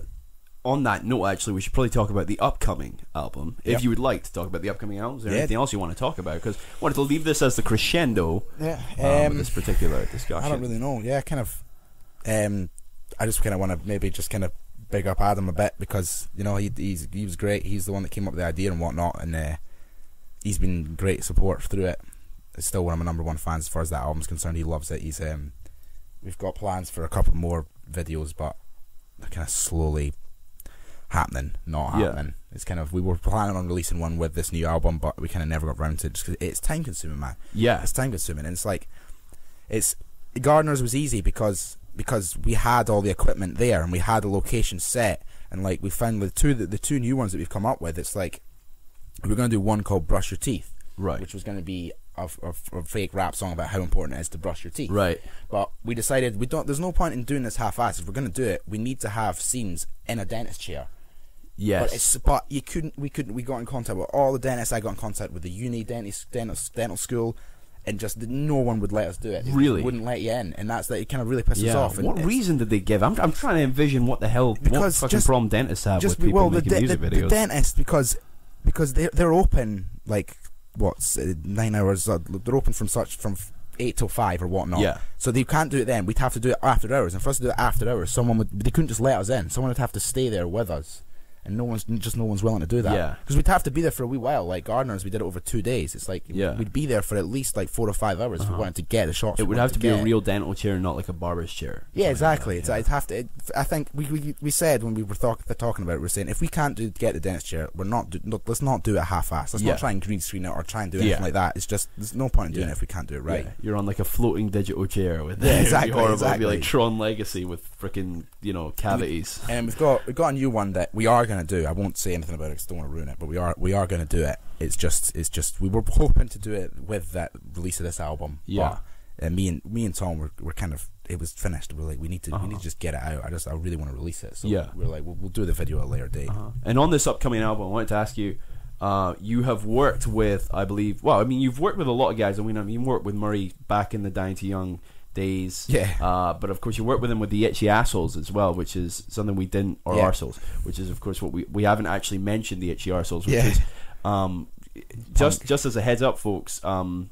on that note. Actually, we should probably talk about the upcoming album, if Yep. you would like to talk about the upcoming album. Is there Yeah. anything else you want to talk about? Because I wanted to leave this as the crescendo Yeah. um, of Um, this particular discussion. I don't really know. Yeah, kind of. Um, I just kind of want to maybe just kind of big up Adam a bit because you know he he's he was great. He's the one that came up with the idea and whatnot, and uh, he's been great support through it. It's still one of my number one fans as far as that album's concerned. He loves it. He's um, we've got plans for a couple more videos, but they're kind of slowly happening, not Yeah. happening. It's kind of we were planning on releasing one with this new album, but we kind of never got around to it just 'cause it's time consuming, man Yeah. it's time consuming and it's like it's gardeners was easy because because we had all the equipment there and we had a location set and like we found the two the, the two new ones that we've come up with it's like we are going to do one called brush your teeth Right. which was going to be a, a, a fake rap song about how important it is to brush your teeth Right. but we decided we don't there's no point in doing this half-assed if we're going to do it we need to have scenes in a dentist chair Yes. but it's but you couldn't we couldn't we got in contact with all the dentists. I got in contact with the uni dentist dental, dental school, and just no one would let us do it. They Really? wouldn't let you in, and that's that. It kind of really pisses yeah. off. And what reason did they give? I'm, I'm trying to envision what the hell what Because fucking just- problem dentists have Just with people well, the, making de- music the, videos. the dentist because because they they're open like what's uh, nine hours. Uh, they're open from such from eight till five or whatnot. Yeah. So they can't do it then. We'd have to do it after hours. And for us to do it after hours, someone would they couldn't just let us in. Someone would have to stay there with us. And no one's just no one's willing to do that. Yeah. Because we'd have to be there for a wee while. Like gardeners, we did it over two days. It's like Yeah. we'd be there for at least like four or five hours if we Uh-huh. wanted to get the shots. It would have to be a real dental chair, not like a barber's chair. Yeah, exactly. like It's, that, I'd have to. It, I think we, we we said when we were talk, talking about it, we are saying if we can't do get the dentist chair, we're not. Do, no, let's not do it half-assed. Let's Yeah. not try and green screen it or try and do anything Yeah. like that. It's just there's no point in doing Yeah. it if we can't do it Yeah. right. You're on like a floating digital chair with Yeah, it'd be exactly. It'd be like. Tron Legacy with freaking you know cavities. And we've got we've got a new one that we are going to do. I won't say anything about it because I don't want to ruin it, but we are we are going to do it. It's just it's just we were hoping to do it with that release of this album. Yeah. But, uh, me and me and Tom were, were kind of it was finished. We are like we need to Uh-huh. we need to just get it out. I just I really want to release it. So Yeah. we are like we'll, we'll do the video at a later date. Uh-huh. And on this upcoming album, I wanted to ask you. Uh, you have worked with, I believe. Well, I mean, you've worked with a lot of guys. I mean, I mean, you worked with Murray back in the Dying to Young days. Yeah. Uh, but of course, you work with them with the Itchy Assholes as well, which is something we didn't, or Yeah. Arseholes, which is of course what we we haven't actually mentioned the Itchy Arseholes, which Yeah. is um, just just as a heads up, folks. Um,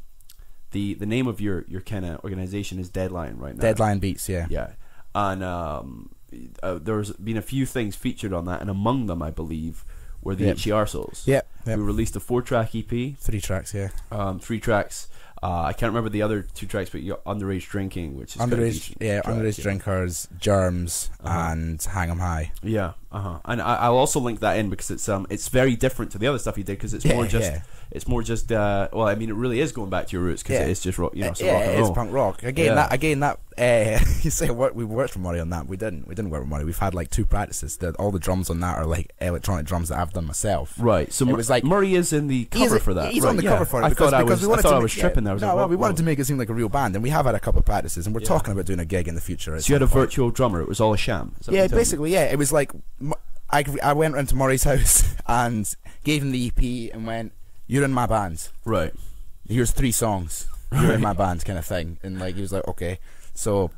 the the name of your your kind of organization is Deadlion right now. Deadlion beats, yeah. Yeah, and um, uh, there's been a few things featured on that, and among them, I believe, were the Yep. Itchy Arseholes. Yep. yep. We released a four-track EP, Three tracks, yeah. um, three tracks. Uh, I can't remember the other two tracks, but Underage Drinking, which is Underage, yeah, track, underage yeah. drinkers, germs, Uh-huh. and hang 'em high. Yeah, uh huh. And I, I'll also link that in because it's um it's very different to the other stuff you did because it's Yeah, more just it's more just uh well I mean it really is going back to your roots because Yeah. it's just rock you know Uh, so yeah, rock it is punk rock. Again, that again that uh, you say what we worked with Murray on that. We didn't. We didn't work with Murray. We've had like two practices. That all the drums on that are like electronic drums that I've done myself. Right, so It was like- Murray is in the cover for that. He's right, on the yeah. cover for it I because, thought I was we wanted I thought to I was tripping there. Was no, like, well, what- we wanted what- to make it seem like a real band, and we have had a couple of practices, and we're Yeah. talking about doing a gig in the future. So you had a point. virtual drummer. It was all a sham. Is that what Yeah, me? basically, yeah. It was like I I went into Murray's house and gave him the EP and went, "You're in my band. Right. Here's three songs. You're in my band," kind of thing. And like he was like, "Okay." So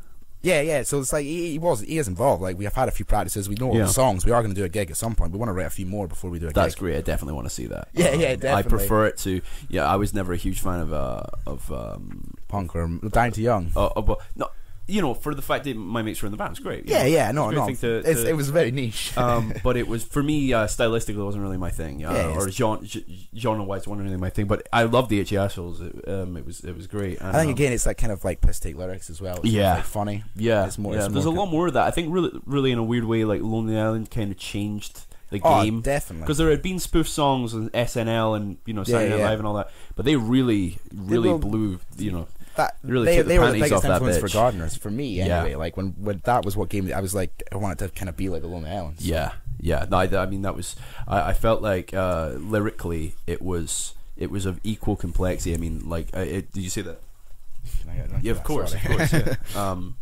yeah, yeah. So it's like he, he was he is involved. Like we have had a few practices. We know all Yeah. the songs. We are going to do a gig at some point. We want to write a few more before we do a That's gig. That's great. I definitely want to see that. Yeah, Um, yeah, I prefer it to. Yeah, I was never a huge fan of uh of um. Punk or Dying to Young. Uh, uh, well, no, you know, for the fact that my mates were in the band, it's great. Yeah, know. yeah. No, no. to- to- it was very niche. um, but it was for me uh, stylistically it wasn't really my thing, uh, Yeah, or genre genre wise wasn't really my thing. But I love the Itchy Assholes. It, um, it was it was great. And, I think um, again, it's that kind of like piss take lyrics as well. It's Yeah. like funny. yeah, it's more- yeah. it's There's more a lot more of that. I think really, really in a weird way, like Lonely Island kind of changed the Oh, game. definitely. Because there had been spoof songs and SNL and you know Saturday Yeah, Night. Live and all that, but they really, really blew you know that really they, took the were the biggest influence for gardeners for me Yeah. anyway. Like when when that was what gave me, I was like I wanted to kind of be like the Lonely Islands. Yeah, yeah. No, I, I mean that was. I, I felt like uh, lyrically it was it was of equal complexity. I mean, like, uh, it, did you say that? Can I get a drink Yeah, of course, of course. Yeah. um,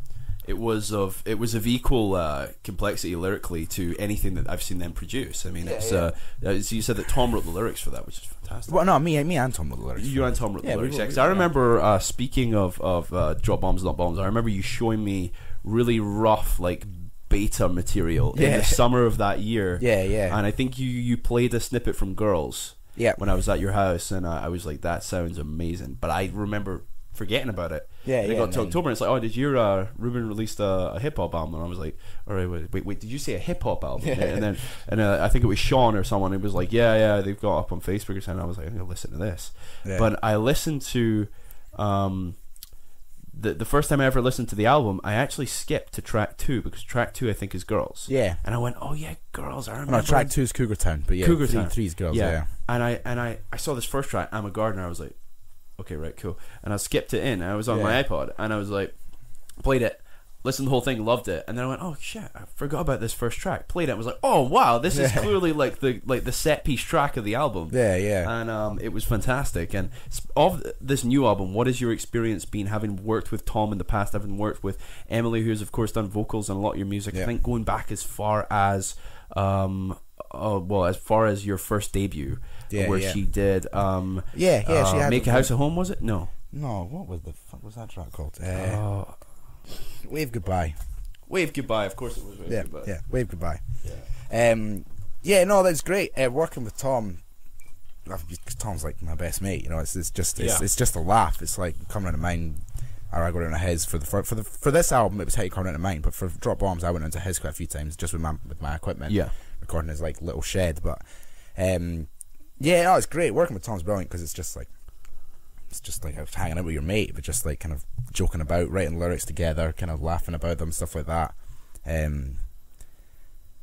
it was of it was of equal uh, complexity lyrically to anything that I've seen them produce. I mean, Yeah, it's yeah. Uh, so you said that Tom wrote the lyrics for that, which is fantastic. well, no, me, me and Tom wrote the lyrics. You and Tom wrote the Yeah, we lyrics. yeah, we- I remember uh, speaking of of uh, drop bombs, not bombs. I remember you showing me really rough like beta material in the summer of that year. Yeah, yeah, And I think you you played a snippet from Girls yeah, when I was at your house, and I was like, "That sounds amazing." But I remember forgetting about it. Yeah, And it yeah. got to October, and it's like, "Oh, did your uh, Ruben released a, a hip hop album?" And I was like, "All right, wait, wait, wait did you say a hip hop album?" Yeah. And then and uh, I think it was Sean or someone. It was like, "Yeah, yeah, they've got up on Facebook or something." I was like, "I'm gonna listen to this." yeah. But I listened to um, the the first time I ever listened to the album. I actually skipped to track two because track two I think is Girls. yeah, And I went, "Oh yeah, Girls." I remember. no, track two is Cougar Town, but yeah, Cougar three, Town. three's girls. Yeah. Yeah, and I and I, I saw this first track, I'm a gardener. I was like, okay, right, cool. And I skipped it in. I was on my iPod, and I was like, played it, listened to the whole thing, loved it, and then I went, oh shit, I forgot about this first track. Played it, and was like, oh wow, this is Yeah. clearly like the like the set piece track of the album. yeah, yeah. And um, it was fantastic. And of this new album, what has your experience been having worked with Tom in the past, having worked with Emily, who's of course done vocals and a lot of your music? I think going back as far as, um, uh, well, as far as your first debut, Yeah, where yeah. she did, um, yeah, yeah. she uh, had make a house a home. Was it? No. No, what was the fuck was that track called? Uh, Uh, Wave goodbye. Wave goodbye. Of course it was. Wave Yeah, goodbye. yeah. Wave goodbye. Yeah. Um, yeah, no, that's great. Uh, working with Tom, Tom's like my best mate. You know, it's, it's just it's, Yeah. it's just a laugh. It's like coming to mind. or I go into his for the for, for the for this album. It was how you come into mine, but for Drop Bombs, I went into his quite a few times just with my with my equipment. Yeah. recording his like little shed. But um, yeah, no, it's great working with Tom's brilliant because it's just like it's just like hanging out with your mate, but just like kind of joking about, writing lyrics together, kind of laughing about them, stuff like that. Um,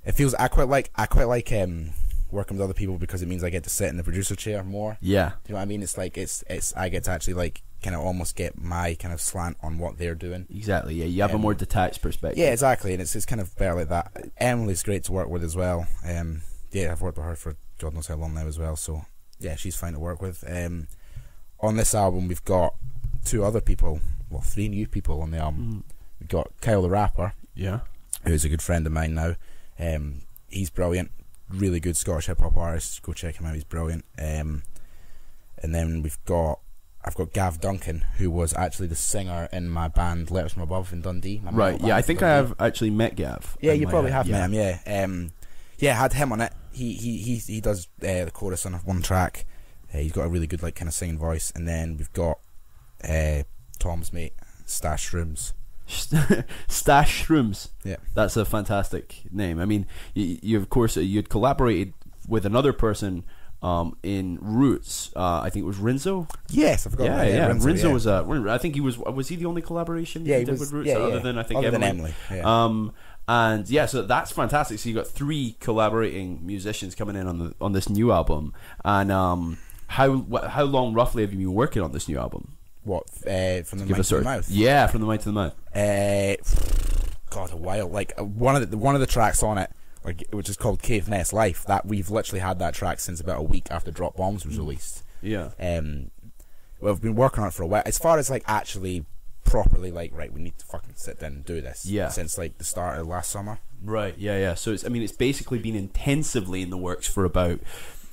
it feels I quite like I quite like um working with other people because it means I get to sit in the producer chair more. Yeah. Do you know what I mean? It's like it's it's I get to actually like kind of almost get my kind of slant on what they're doing. Exactly. Yeah. You have a Um, more detached perspective. Yeah, exactly, and it's it's kind of better like that. Emily's great to work with as well. Um, yeah, I've worked with her for God knows how long now as well. So yeah, she's fine to work with. Um, on this album, we've got two other people, well, three new people on the album. Mm. We've got Kyle the rapper, Yeah. who's a good friend of mine now. Um, he's brilliant, really good Scottish hip hop artist. Go check him out; he's brilliant. Um, and then we've got I've got Gav Duncan, who was actually the singer in my band Letters from Above in Dundee. Right. Yeah. I think in I have actually met Gav. Yeah, you probably head. have met him. Yeah, um, yeah, I had him on it. He he he he does uh, the chorus on one track. Uh, he's got a really good like kind of singing voice, and then we've got uh, Tom's mate Stash Rooms. Stash Shrooms. Yeah. That's a fantastic name. I mean, you, you of course you'd collaborated with another person um, in Roots. Uh, I think it was Rinzo. Yes, I forgot. yeah, yeah. that. Rinzo, yeah. was a. I think he was. Was he the only collaboration Yeah, he did was. with Roots, yeah, other yeah. than I think other Emily. than Emily. Yeah. Um, and yeah, so that's fantastic. So you've got three collaborating musicians coming in on the on this new album. And um, how how long roughly have you been working on this new album? what uh, from the Give mind to the mouth? Yeah, from the mind to the mouth. Uh, God, a while. Like uh, one of the one of the tracks on it, like which is called Cave Nest Life. That we've literally had that track since about a week after Drop Bombs was released. Yeah. Um, well, I've been working on it for a while. As far as like actually properly, like right, we need to fucking sit down and do this. Yeah. Since like the start of last summer. Right. Yeah. Yeah. So it's. I mean, it's basically been intensively in the works for about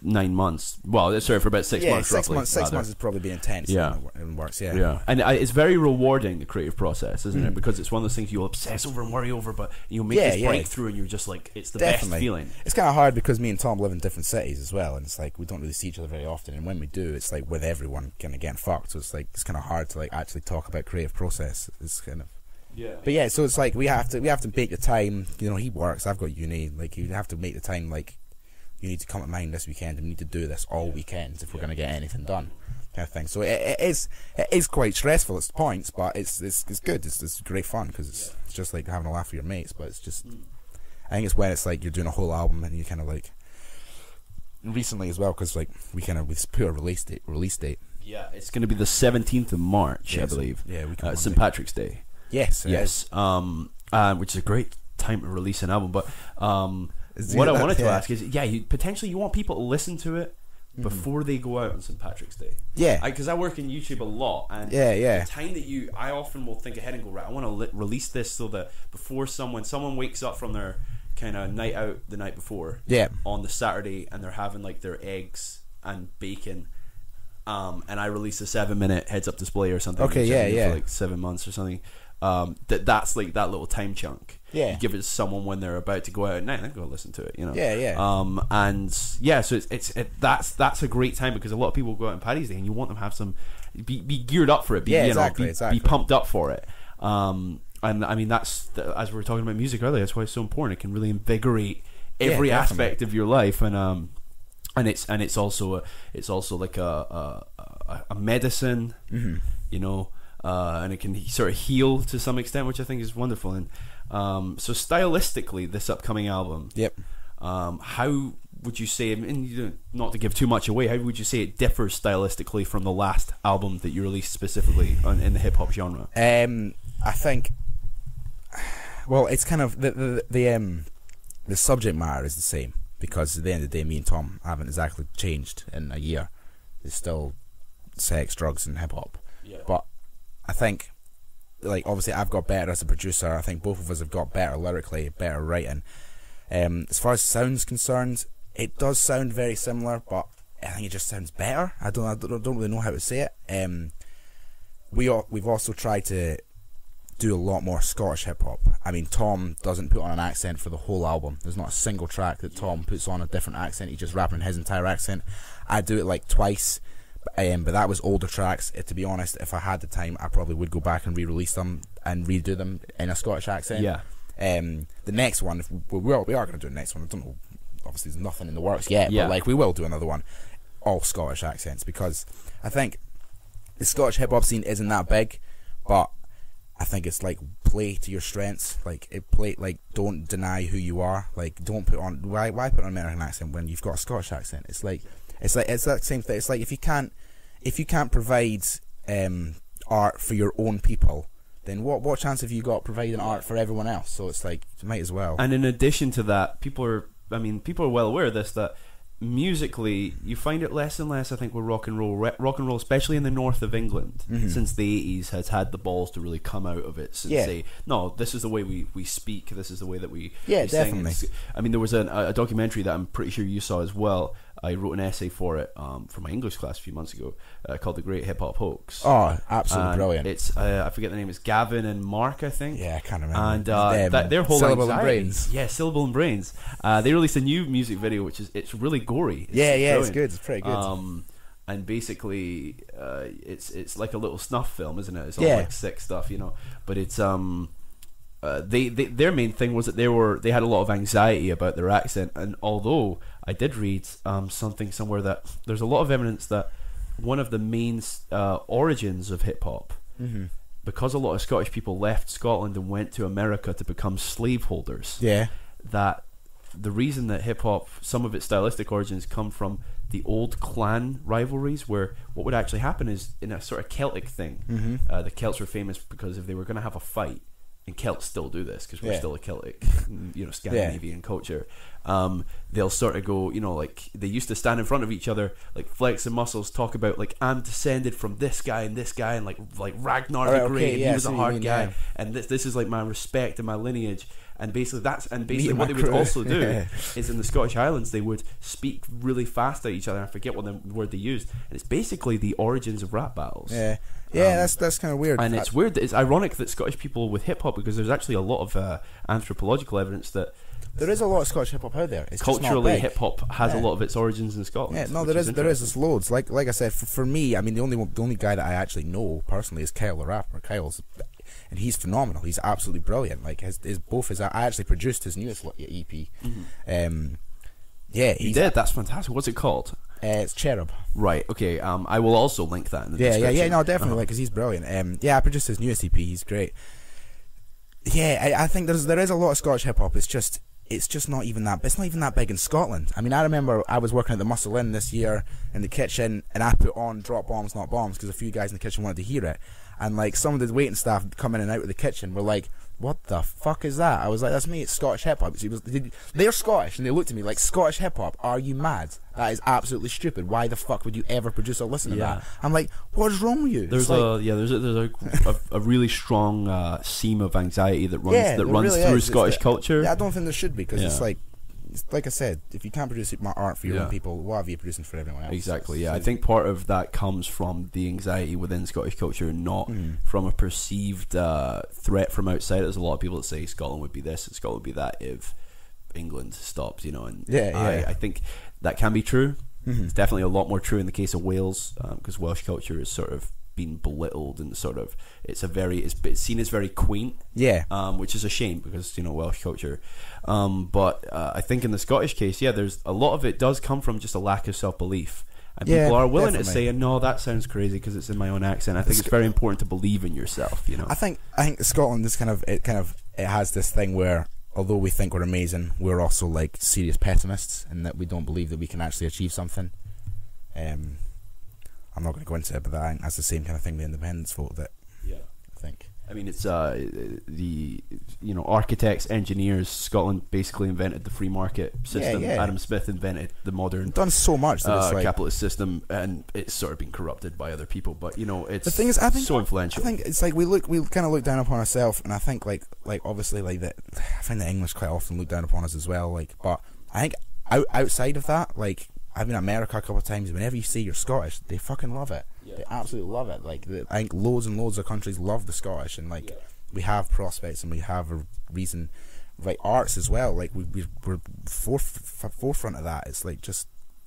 nine months. Well, sorry, for about six yeah, months. six roughly, months. Six rather. months has probably been intense. Yeah. in works. Yeah. Yeah, and I, it's very rewarding the creative process, isn't it? Mm. Because it's one of those things you'll obsess over and worry over, but you'll make Yeah, this yeah. breakthrough, and you're just like, it's the Definitely. best feeling. It's kind of hard because me and Tom live in different cities as well, and it's like we don't really see each other very often. And when we do, it's like with everyone kind of getting fucked. So it's like it's kind of hard to like actually talk about creative process. It's kind of Yeah. But yeah, so it's like we have to we have to make the time. You know, he works. I've got uni. Like you have to make the time. Like you need to come at mine this weekend. and We need to do this all weekends if we're going to get anything done, kind of thing. So it, it is it is quite stressful at points, but it's it's, it's good. It's, it's great fun because it's, it's just like having a laugh with your mates. But it's just I think it's when it's like you're doing a whole album and you kind of like recently as well because like we kind of we put a release date release date. Yeah, it's going to be the 17th of March, Yeah, I believe. yeah, we uh, St. Patrick's Day. Yes, is. Yes, um, uh, which is a great time to release an album. But um, what I wanted to ask is, yeah, you, potentially you want people to listen to it Mm-hmm. before they go out on St. Patrick's Day. Yeah, Because I, work in YouTube a lot, and yeah, yeah. the time that you, I often will think ahead and go, right, I want to li- release this so that before someone, someone wakes up from their kind of night out the night before Yeah. on the Saturday, and they're having like their eggs and bacon. Um, and I release a seven minute heads up display or something. Okay, yeah, yeah. For like seven months or something. Um, that that's like that little time chunk. Yeah. You give it to someone when they're about to go out at night and go listen to it. You know. Yeah, yeah. Um, and yeah, so it's, it's it, that's that's a great time because a lot of people go out on Paddy's Day and you want them to have some be, be geared up for it. Be, Yeah, you exactly, know, be, exactly. be pumped up for it. Um, and I mean that's as we were talking about music earlier. That's why it's so important. It can really invigorate every definitely. aspect of your life, and um, and it's and it's also a it's also like a a, a, a medicine, Mm-hmm. you know, uh, and it can sort of heal to some extent, which I think is wonderful. And um, so stylistically, this upcoming album, Yep. um, how would you say, and you not to give too much away, how would you say it differs stylistically from the last album that you released specifically on, in the hip hop genre? Um, I think. Well, it's kind of the the the um the subject matter is the same because at the end of the day, me and Tom haven't exactly changed in a year. It's still sex, drugs, and hip hop. Yeah. But I think, like, obviously, I've got better as a producer. I think both of us have got better lyrically, better writing. Um, as far as sounds concerned, it does sound very similar, but I think it just sounds better. I don't, I don't, really know how to say it. Um, we al- we've also tried to do a lot more Scottish hip hop. I mean, Tom doesn't put on an accent for the whole album. There's not a single track that Tom puts on a different accent. He's just rapping his entire accent. I do it like twice, Um, but that was older tracks. Uh, to be honest, if I had the time, I probably would go back and re-release them and redo them in a Scottish accent. Yeah. Um, the next one, if we, we are, we are going to do the next one. I don't know. Obviously, there's nothing in the works yet, Yeah. but like we will do another one, all Scottish accents because I think the Scottish hip hop scene isn't that big, but I think it's like play to your strengths. Like it play like don't deny who you are. Like don't put on why why put on an American accent when you've got a Scottish accent. It's like it's like it's that same thing. It's like if you can't if you can't provide um, art for your own people, then what what chance have you got providing art for everyone else? So it's like you might as well. And in addition to that, people are, I mean, people are well aware of this that musically, you find it less and less, I think, with rock and roll. Rock and roll, especially in the north of England, Mhm. since the 80s, has had the balls to really come out of it and Yeah. say, no, this is the way we, we speak, this is the way that we. Yeah, we definitely. I mean, there was an, a, a documentary that I'm pretty sure you saw as well. I wrote an essay for it um, for my English class a few months ago uh, called "The Great Hip Hop Hoax." oh, absolutely And brilliant. It's uh, I forget the name. It's Gavin and Mark, I think. yeah, I can't remember. And uh, that, their whole Silibil N' Brains. yeah, Silibil N' Brains. Uh, they released a new music video, which is it's really gory. It's Yeah, yeah, it's good. It's pretty good. Um, and basically, uh, it's it's like a little snuff film, isn't it? It's all Yeah. like sick stuff, you know. But it's um, uh, they, they their main thing was that they were they had a lot of anxiety about their accent, and although I did read um, something somewhere that there's a lot of evidence that one of the main uh, origins of hip hop hmm because a lot of Scottish people left Scotland and went to America to become slaveholders, Yeah, that the reason that hip hop, some of its stylistic origins come from the old clan rivalries, where what would actually happen is in a sort of Celtic thing, hmm uh, the Celts were famous because if they were going to have a fight, and Celts still do this because we're Yeah. still a Celtic, you know, Scandinavian culture. Um, they'll sort of go, you know, like they used to stand in front of each other, like flex their muscles, talk about like I'm descended from this guy and this guy, and like like Ragnar Alright, the Great, okay, and yeah, he was a hard mean, guy, yeah. and this this is like my respect and my lineage. And basically, that's and basically what they would also do Yeah. is in the Scottish Highlands they would speak really fast at each other. I forget what the word they used, and it's basically the origins of rap battles. yeah, yeah. Um, that's that's kind of weird. And I- it's weird. That it's ironic that Scottish people with hip hop, because there's actually a lot of uh, anthropological evidence that there is a lot of Scottish hip hop out there. It's culturally hip hop has Yeah. a lot of its origins in Scotland. Yeah, no, there is, there is. There's loads. Like, like I said, for, for me, I mean, the only one, the only guy that I actually know personally is Kyle the rapper. Kyle's, and he's phenomenal. He's absolutely brilliant. Like his, his both his. I actually produced his newest EP. Um, yeah, he did. That's fantastic. What's it called? Uh, it's Cherub. Right. Okay. Um, I will also link that in the Yeah, yeah, yeah. No, definitely, Uh-huh. like, 'cause he's brilliant. Um, yeah, I produced his newest EP. He's great. Yeah, I, I think there's there is a lot of Scottish hip hop. It's just it's just not even that. It's not even that big in Scotland. I mean, I remember I was working at the Mussel Inn this year in the kitchen, and I put on "Drop Bombs, Not Bombs" because a few guys in the kitchen wanted to hear it, and like some of the waiting staff coming in and out of the kitchen were like. What the fuck is that? I was like, "That's me. It's Scottish hip hop." They're Scottish, and they looked at me like, "Scottish hip hop? Are you mad? That is absolutely stupid. Why the fuck would you ever produce or listen to Yeah. that?" I'm like, "What is wrong with you?" There's like, a yeah. There's a there's a, a, a really strong uh, seam of anxiety that runs Yeah, that runs really through is. Scottish the- culture. Yeah, I don't think there should be because Yeah. it's like I said, if you can't produce my art for your Yeah. own people, why are you producing for everyone else? Exactly. Yeah, I think part of that comes from the anxiety within Scottish culture, not Mhm. from a perceived uh, threat from outside. There's a lot of people that say Scotland would be this and Scotland would be that if England stopped. You know, and Yeah, I, yeah. I think that can be true. Mhm. It's definitely a lot more true in the case of Wales because Welsh culture is sort of been belittled and sort of it's a very it's, it's seen as very quaint Yeah, um, which is a shame because you know Welsh culture. Um, but uh, I think in the Scottish case, yeah, there's a lot of it does come from just a lack of self belief, and Yeah, people are willing to say, "No, that sounds crazy because it's in my own accent." I think it's very important to believe in yourself. You know, I think I think Scotland is kind of it kind of it has this thing where although we think we're amazing, we're also like serious pessimists and that we don't believe that we can actually achieve something. Um, I'm not going to go into it, but think that's the same kind of thing the independence vote that yeah. I think. I mean, it's uh, the you know architects, engineers. Scotland basically invented the free market system. yeah. yeah. Adam Smith invented the modern Done so much that uh, it's like capitalist system, and it's sort of been corrupted by other people. But you know, it's The thing is, I think- so influential. I think it's like we look, we kind of look down upon ourselves, and I think like, like obviously, like that. I find the English quite often look down upon us as well. Like, but I think out, outside of that, like I've been to America a couple of times. Whenever you say you're Scottish, they fucking love it. Yeah. They absolutely love it. Like, the, I think loads and loads of countries love the Scottish, and like we have prospects and we have a reason. Like arts as well. Like we, we we're foref- forefront of that. It's like just,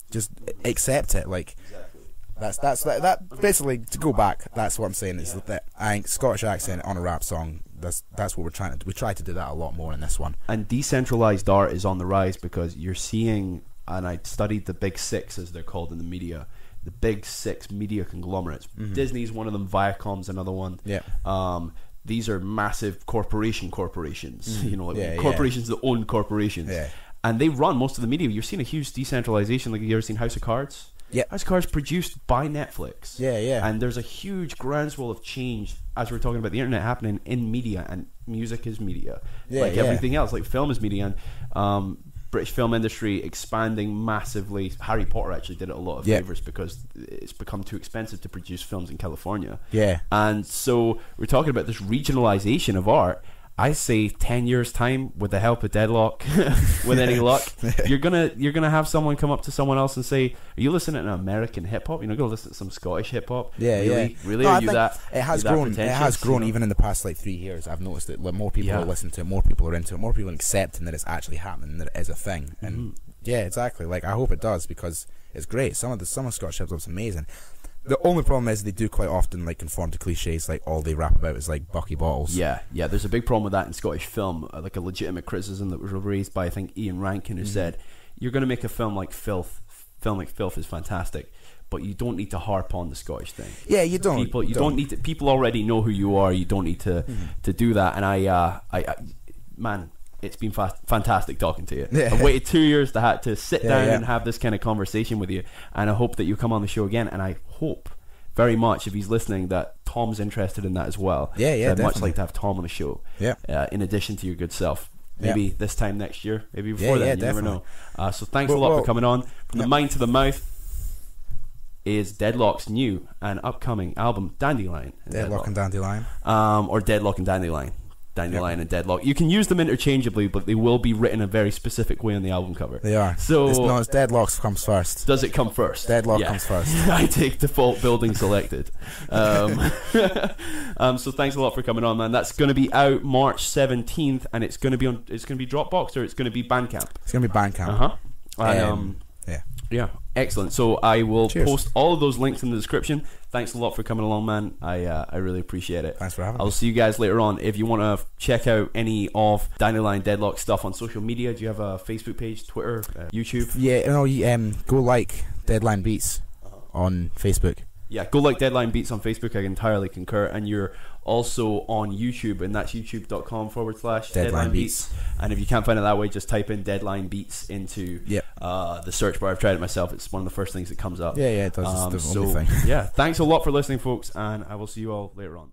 just accept it. Like Exactly. That's that's that, that basically to go back. That's what I'm saying is that I think Scottish accent on a rap song. That's that's what we're trying to. do. We try to do that a lot more in this one. and decentralized art is on the rise because you're seeing and I studied the big six as they're called in the media the big six media conglomerates Disney's one of them Viacom's another one Yeah. um, these are massive corporation corporations you know like Yeah, yeah. corporations that own corporations Yeah. and they run most of the media you're seeing a huge decentralization like have you ever seen House of Cards Yep. House of Cards produced by Netflix Yeah, yeah. and there's a huge groundswell of change as we're talking about the internet happening in media and music is media Yeah, like yeah. everything else like film is media and um, british film industry expanding massively harry potter actually did it a lot of Yeah. favors because it's become too expensive to produce films in california Yeah. and so we're talking about this regionalization of art I say ten years time, with the help of Deadloch, with any luck, you're gonna you're gonna have someone come up to someone else and say, "Are you listening to American hip hop? You're not gonna listen to some Scottish hip hop? Yeah, really, yeah. really? No, are I you that? It has grown. It has grown you know? even in the past like three years. I've noticed that more people Yeah. are listening to it, more people are into it, more people are accepting that it's actually happening, that it is a thing. And Mm-hmm. yeah, exactly. Like I hope it does because it's great. Some of the some of Scottish hip hop's amazing. The only problem is they do quite often like conform to cliches. Like all they rap about is like Bucky bottles. Yeah, yeah. There's a big problem with that in Scottish film. uh, Like a legitimate criticism that was raised by I think Ian Rankin, who Mm-hmm. said, "You're going to make a film like Filth. Film like Filth is fantastic, but you don't need to harp on the Scottish thing. Yeah, you don't. people, you don't, need to. People already know who you are. You don't need to Mm-hmm. to do that. And I, uh, I, I man." It's been fa- fantastic talking to you. Yeah. I've waited two years to ha- to sit Yeah, down yeah. and have this kind of conversation with you, and I hope that you come on the show again. And I hope very much, if he's listening, that Tom's interested in that as well. Yeah, yeah, So I'd much like to have Tom on the show. Yeah. Uh, in addition to your good self. Yeah. Maybe this time next year, maybe Yeah, before then. yeah, you never know. Uh, so thanks Well- a lot well, for coming on. From the mind to the mouth is Deadloch's new and upcoming album, Dan.D.Lion. and Deadloch and Dan.D.Lion. um, or Deadloch and Dan.D.Lion. Dan.D.Lion and Deadloch. You can use them interchangeably, but they will be written a very specific way on the album cover. They are. So- it's, no, it's Deadlochs comes first. Does it come first? Deadloch Yeah. comes first. I take default building selected. Um, um, so thanks a lot for coming on, man. That's going to be out March seventeenth, and it's going to be on. It's going to be Dropbox or it's going to be Bandcamp. It's gonna be Bandcamp. Uh huh. Um, um, yeah. excellent. So I will Cheers. post all of those links in the description. Thanks a lot for coming along, man. I uh, I really appreciate it. Thanks for having I'll me. see you guys later on. If you want to check out any of Dan.D.Lion Deadloch stuff on social media, do you have a Facebook page, Twitter, uh, YouTube? Yeah, no, you, um, go like Deadlion Beats Uh-huh. on Facebook. Yeah, go like Deadlion Beats on Facebook. I entirely concur. And you're also on YouTube, and that's youtube.com forward slash Deadlion Beats. Beats. And if you can't find it that way, just type in Deadlion Beats into Yep. uh, the search bar. I've tried it myself. It's one of the first things that comes up. Yeah, yeah, it does. Um, so, yeah, thanks a lot for listening, folks, and I will see you all later on.